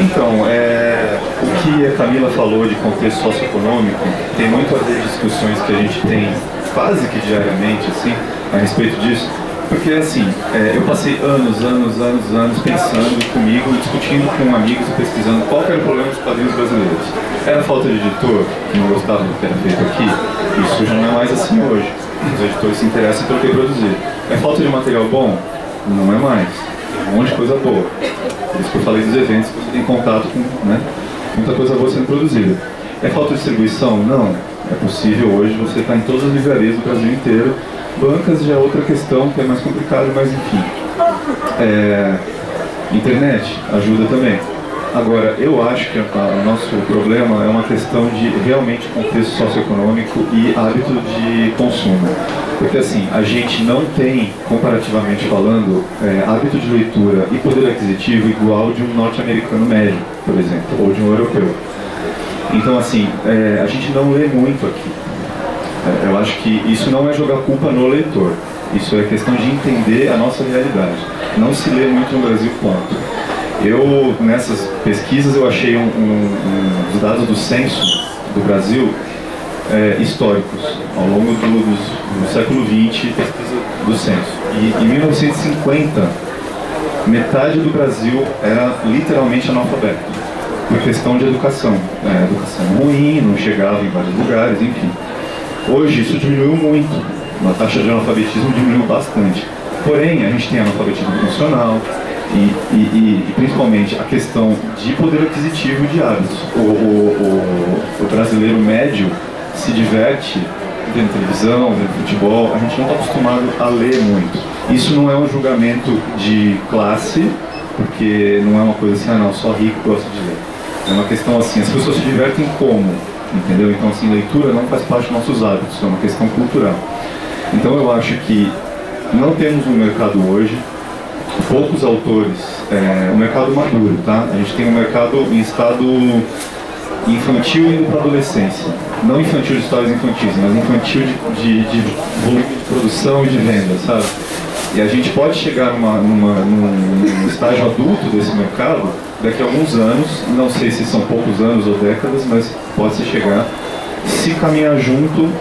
Então, é, o que a Camila falou de contexto socioeconômico tem muito a ver discussões que a gente tem quase que diariamente, assim, a respeito disso. Porque, assim, é, eu passei anos, anos, anos, anos pensando comigo, discutindo com amigos e pesquisando qual era o problema dos quadrinhos brasileiros. Era falta de editor, que não gostava do que era feito aqui? Isso já não é mais assim hoje. Os editores se interessam pelo que produzir. É falta de material bom? Não é mais. Tem um monte de coisa boa. Por isso que eu falei dos eventos que você tem contato com né, muita coisa boa sendo produzida. É falta de distribuição? Não. É possível hoje você estar em todas as livrarias do Brasil inteiro. Bancas já é outra questão que é mais complicado, mas enfim. É, internet ajuda também. Agora, eu acho que o nosso problema é uma questão de realmente contexto socioeconômico e hábito de consumo. Porque assim, a gente não tem, comparativamente falando, é, hábito de leitura e poder aquisitivo igual de um norte-americano médio, por exemplo, ou de um europeu. Então assim, é, a gente não lê muito aqui. É, eu acho que isso não é jogar culpa no leitor. Isso é questão de entender a nossa realidade. Não se lê muito no Brasil, ponto. Eu, nessas pesquisas, eu achei um, um, um, os dados do censo do Brasil é, históricos, ao longo do, do, do século XX, pesquisa do censo. E em 1950, metade do Brasil era literalmente analfabeto, por questão de educação. É, educação ruim, não chegava em vários lugares, enfim. Hoje isso diminuiu muito, a taxa de analfabetismo diminuiu bastante. Porém, a gente tem analfabetismo funcional, e, e, e, principalmente a questão de poder aquisitivo de hábitos. O, o, o, o, brasileiro médio se diverte vendo televisão, vendo futebol, a gente não está acostumado a ler muito. Isso não é um julgamento de classe, porque não é uma coisa assim, ah não, só rico gosta de ler. É uma questão assim, as pessoas se divertem como? Entendeu? Então assim, leitura não faz parte dos nossos hábitos, é uma questão cultural. Então eu acho que não temos um mercado hoje poucos autores, é, um mercado maduro, tá? A gente tem um mercado em estado infantil indo para adolescência. Não infantil de histórias infantis, mas infantil de, de, de, volume de produção e de venda, sabe? E a gente pode chegar numa, numa, num estágio adulto desse mercado daqui a alguns anos, não sei se são poucos anos ou décadas, mas pode se chegar, se caminhar junto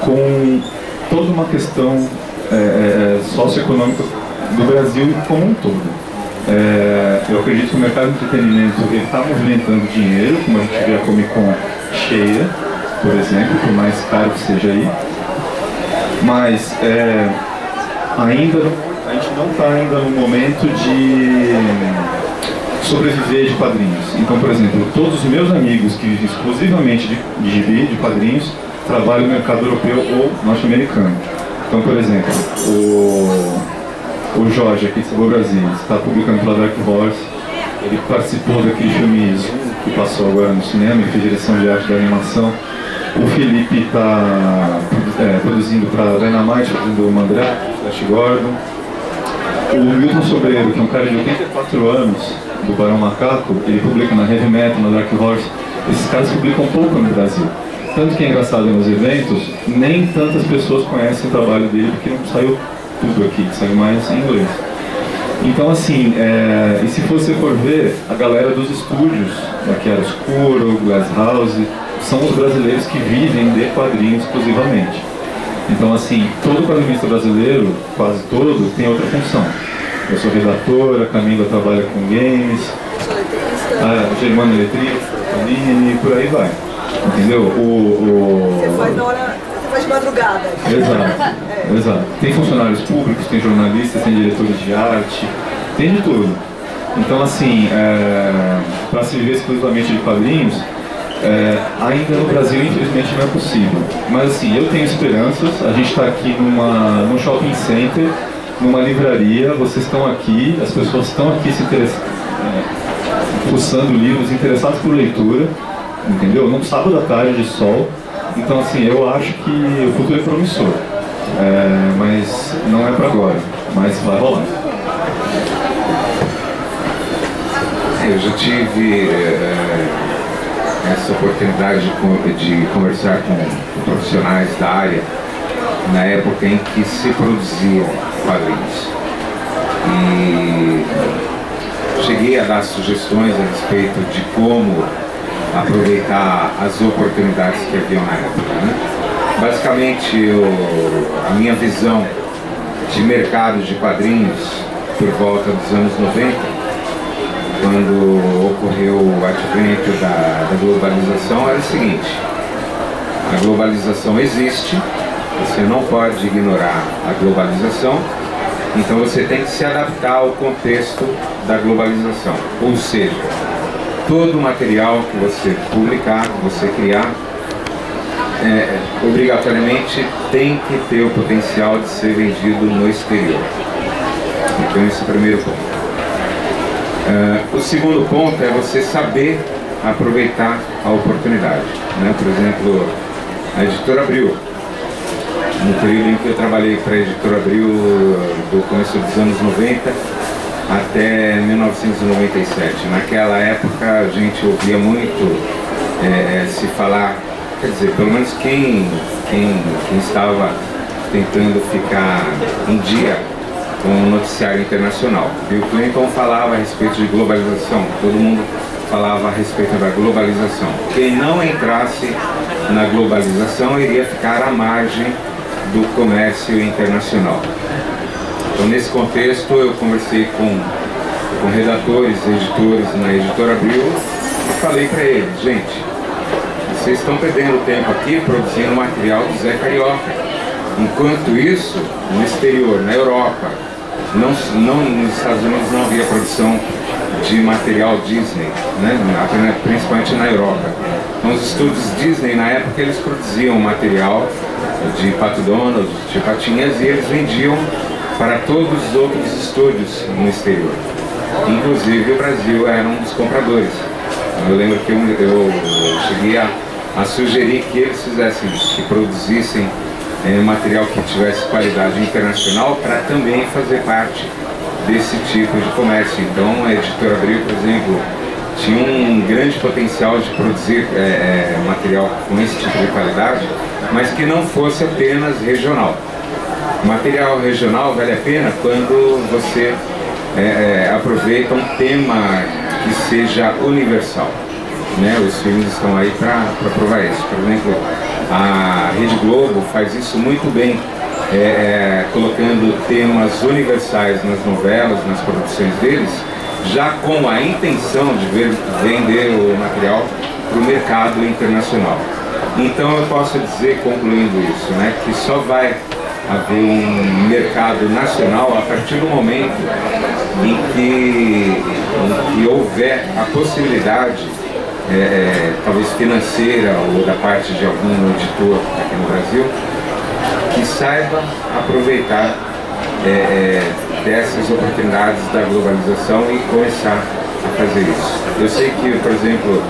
com toda uma questão é, é, socioeconômica do Brasil como um todo. É, eu acredito que o mercado de entretenimento está movimentando dinheiro, como a gente vê a Comic Con cheia, por exemplo, por mais caro que seja aí. Mas é, ainda a gente não está ainda no momento de sobreviver de quadrinhos. Então, por exemplo, todos os meus amigos que vivem exclusivamente de, de gibi, de quadrinhos, trabalham no mercado europeu ou norte-americano. Então, por exemplo, o o Jorge, aqui de Brasil, está publicando pela Dark Horse. Ele participou daquele filme que passou agora no cinema, e fez direção de arte da animação. O Felipe está é, produzindo para Dynamite, fazendo o Mandrake, Flash Gordon. O Milton Sobreiro, que é um cara de 84 anos, do Barão Macaco, ele publica na Heavy Metal, na Dark Horse. Esses caras publicam pouco no Brasil. Tanto que é engraçado nos eventos, nem tantas pessoas conhecem o trabalho dele, porque não saiu tudo aqui, saiu mais em inglês. Então, assim, é, e se você for ver, a galera dos estúdios, daqui era Escuro, Glass House, são os brasileiros que vivem de quadrinhos exclusivamente. Então, assim, todo quadrinista brasileiro, quase todo, tem outra função. Eu sou redator, a Camila trabalha com games, a Germana Eletrista, Panini, por aí vai. Entendeu? O, o... Você faz na hora de madrugada. Exato, é. exato. Tem funcionários públicos, tem jornalistas, tem diretores de arte, tem de tudo. Então, assim, é, para se viver exclusivamente de quadrinhos, é, ainda no Brasil, infelizmente, não é possível. Mas, assim, eu tenho esperanças. A gente está aqui numa, num shopping center, numa livraria, vocês estão aqui, as pessoas estão aqui se interessando, é, fuçando livros, interessados por leitura, entendeu? Num sábado à tarde de sol. Então, assim, eu acho que o futuro é promissor. É, mas não é para agora, mas vai rolar. Eu já tive é, essa oportunidade de, de conversar com profissionais da área na época em que se produziam quadrinhos. E cheguei a dar sugestões a respeito de como aproveitar as oportunidades que haviam na época. Né? Basicamente, eu, a minha visão de mercado de quadrinhos por volta dos anos 90, quando ocorreu o advento da, da globalização, era o seguinte: a globalização existe, você não pode ignorar a globalização, então você tem que se adaptar ao contexto da globalização. Ou seja, todo material que você publicar, que você criar, é, obrigatoriamente tem que ter o potencial de ser vendido no exterior. Então esse é o primeiro ponto. Uh, o segundo ponto é você saber aproveitar a oportunidade. Né? Por exemplo, a editora Abril. No período em que eu trabalhei para a editora Abril, do começo dos anos 90 até 1997. Naquela época a gente ouvia muito é, se falar quer dizer, pelo menos quem, quem, quem estava tentando ficar em dia com o noticiário internacional. Bill Clinton falava a respeito de globalização, todo mundo falava a respeito da globalização. Quem não entrasse na globalização iria ficar à margem do comércio internacional. Então, nesse contexto, eu conversei com, com redatores, editores na editora Abril e falei para eles, gente, vocês estão perdendo tempo aqui produzindo material do Zé Carioca. Enquanto isso, no exterior, na Europa, não, não, nos Estados Unidos não havia produção de material Disney, né? principalmente na Europa. Então os estúdios Disney na época eles produziam material de Pato Donald, de Patinhas e eles vendiam para todos os outros estúdios no exterior. Inclusive o Brasil era um dos compradores. Eu lembro que eu, eu cheguei a a sugerir que eles fizessem isso, que produzissem é, material que tivesse qualidade internacional para também fazer parte desse tipo de comércio. Então a editora Abril, por exemplo, tinha um grande potencial de produzir é, é, material com esse tipo de qualidade, mas que não fosse apenas regional. Material regional vale a pena quando você é, é aproveita um tema que seja universal né? Os filmes estão aí para provar isso. Por exemplo, a Rede Globo faz isso muito bem, é, é, colocando temas universais nas novelas, nas produções deles, já com a intenção de ver, vender o material para o mercado internacional. Então eu posso dizer, concluindo isso, né, que só vai haver um mercado nacional a partir do momento em que, em que houver a possibilidade é, é, talvez financeira ou da parte de algum editor aqui no Brasil, que saiba aproveitar é, é, dessas oportunidades da globalização e começar a fazer isso. Eu sei que, por exemplo,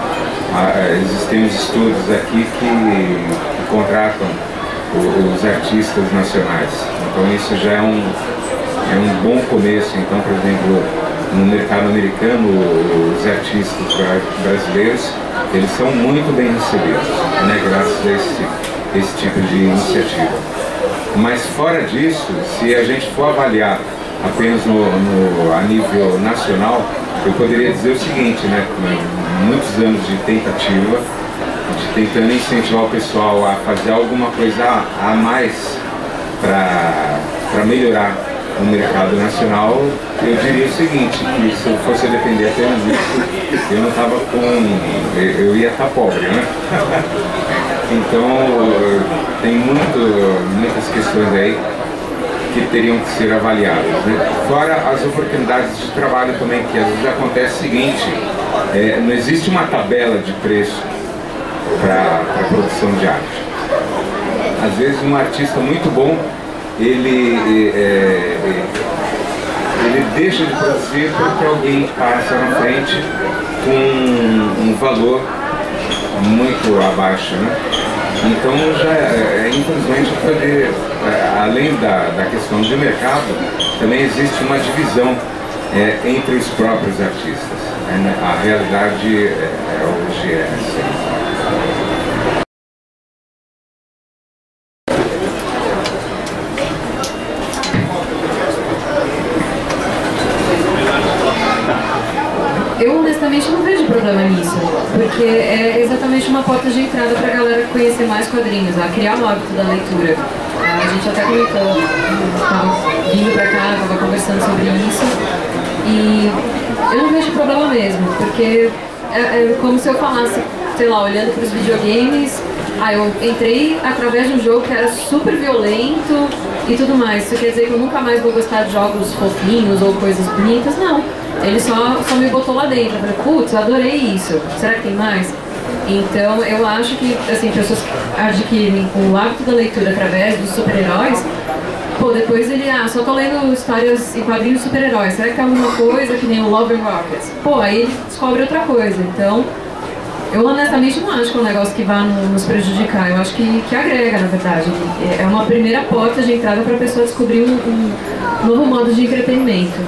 existem os estudos aqui que contratam os artistas nacionais. Então isso já é um, é um bom começo. Então, por exemplo, no mercado americano, os artistas brasileiros, eles são muito bem recebidos, né, graças a esse, esse tipo de iniciativa. Mas fora disso, se a gente for avaliar apenas no, no, a nível nacional, eu poderia dizer o seguinte, né, muitos anos de tentativa, de tentando incentivar o pessoal a fazer alguma coisa a mais para melhorar no mercado nacional, eu diria o seguinte, que se eu fosse depender apenas disso, eu não estava com. eu ia estar pobre, né? Então tem muito, muitas questões aí que teriam que ser avaliadas. Né? Fora as oportunidades de trabalho também, que às vezes acontece o seguinte, é, não existe uma tabela de preço para a produção de arte. Às vezes um artista muito bom ele, é, é, ele deixa de produzir porque alguém passa na frente com um valor muito abaixo. Né? Então, já, é, infelizmente, poder, é, além da, da questão de mercado, também existe uma divisão é, entre os próprios artistas. É, né? A realidade é, é hoje é assim. Eu honestamente não vejo problema nisso, porque é de entrada para a galera conhecer mais quadrinhos, a criar o hábito da leitura. A gente até comentou, estava vindo para cá, estava conversando sobre isso, e eu não vejo problema mesmo, porque é, é como se eu falasse, sei lá, olhando para os videogames, ah, eu entrei através de um jogo que era super violento e tudo mais. Isso quer dizer que eu nunca mais vou gostar de jogos fofinhos ou coisas bonitas? Não. Ele só, só me botou lá dentro. Eu falei, putz, adorei isso. Será que tem mais? Então, eu acho que, assim, pessoas adquirem o hábito da leitura através dos super-heróis, pô, depois ele, ah, só tô lendo histórias e quadrinhos super-heróis. Será que tem alguma coisa que nem o Love and Rockets? Pô, aí ele descobre outra coisa. Então, eu honestamente não acho que é um negócio que vá nos prejudicar. Eu acho que, que agrega, na verdade. É uma primeira porta de entrada para a pessoa descobrir um, um novo modo de entretenimento.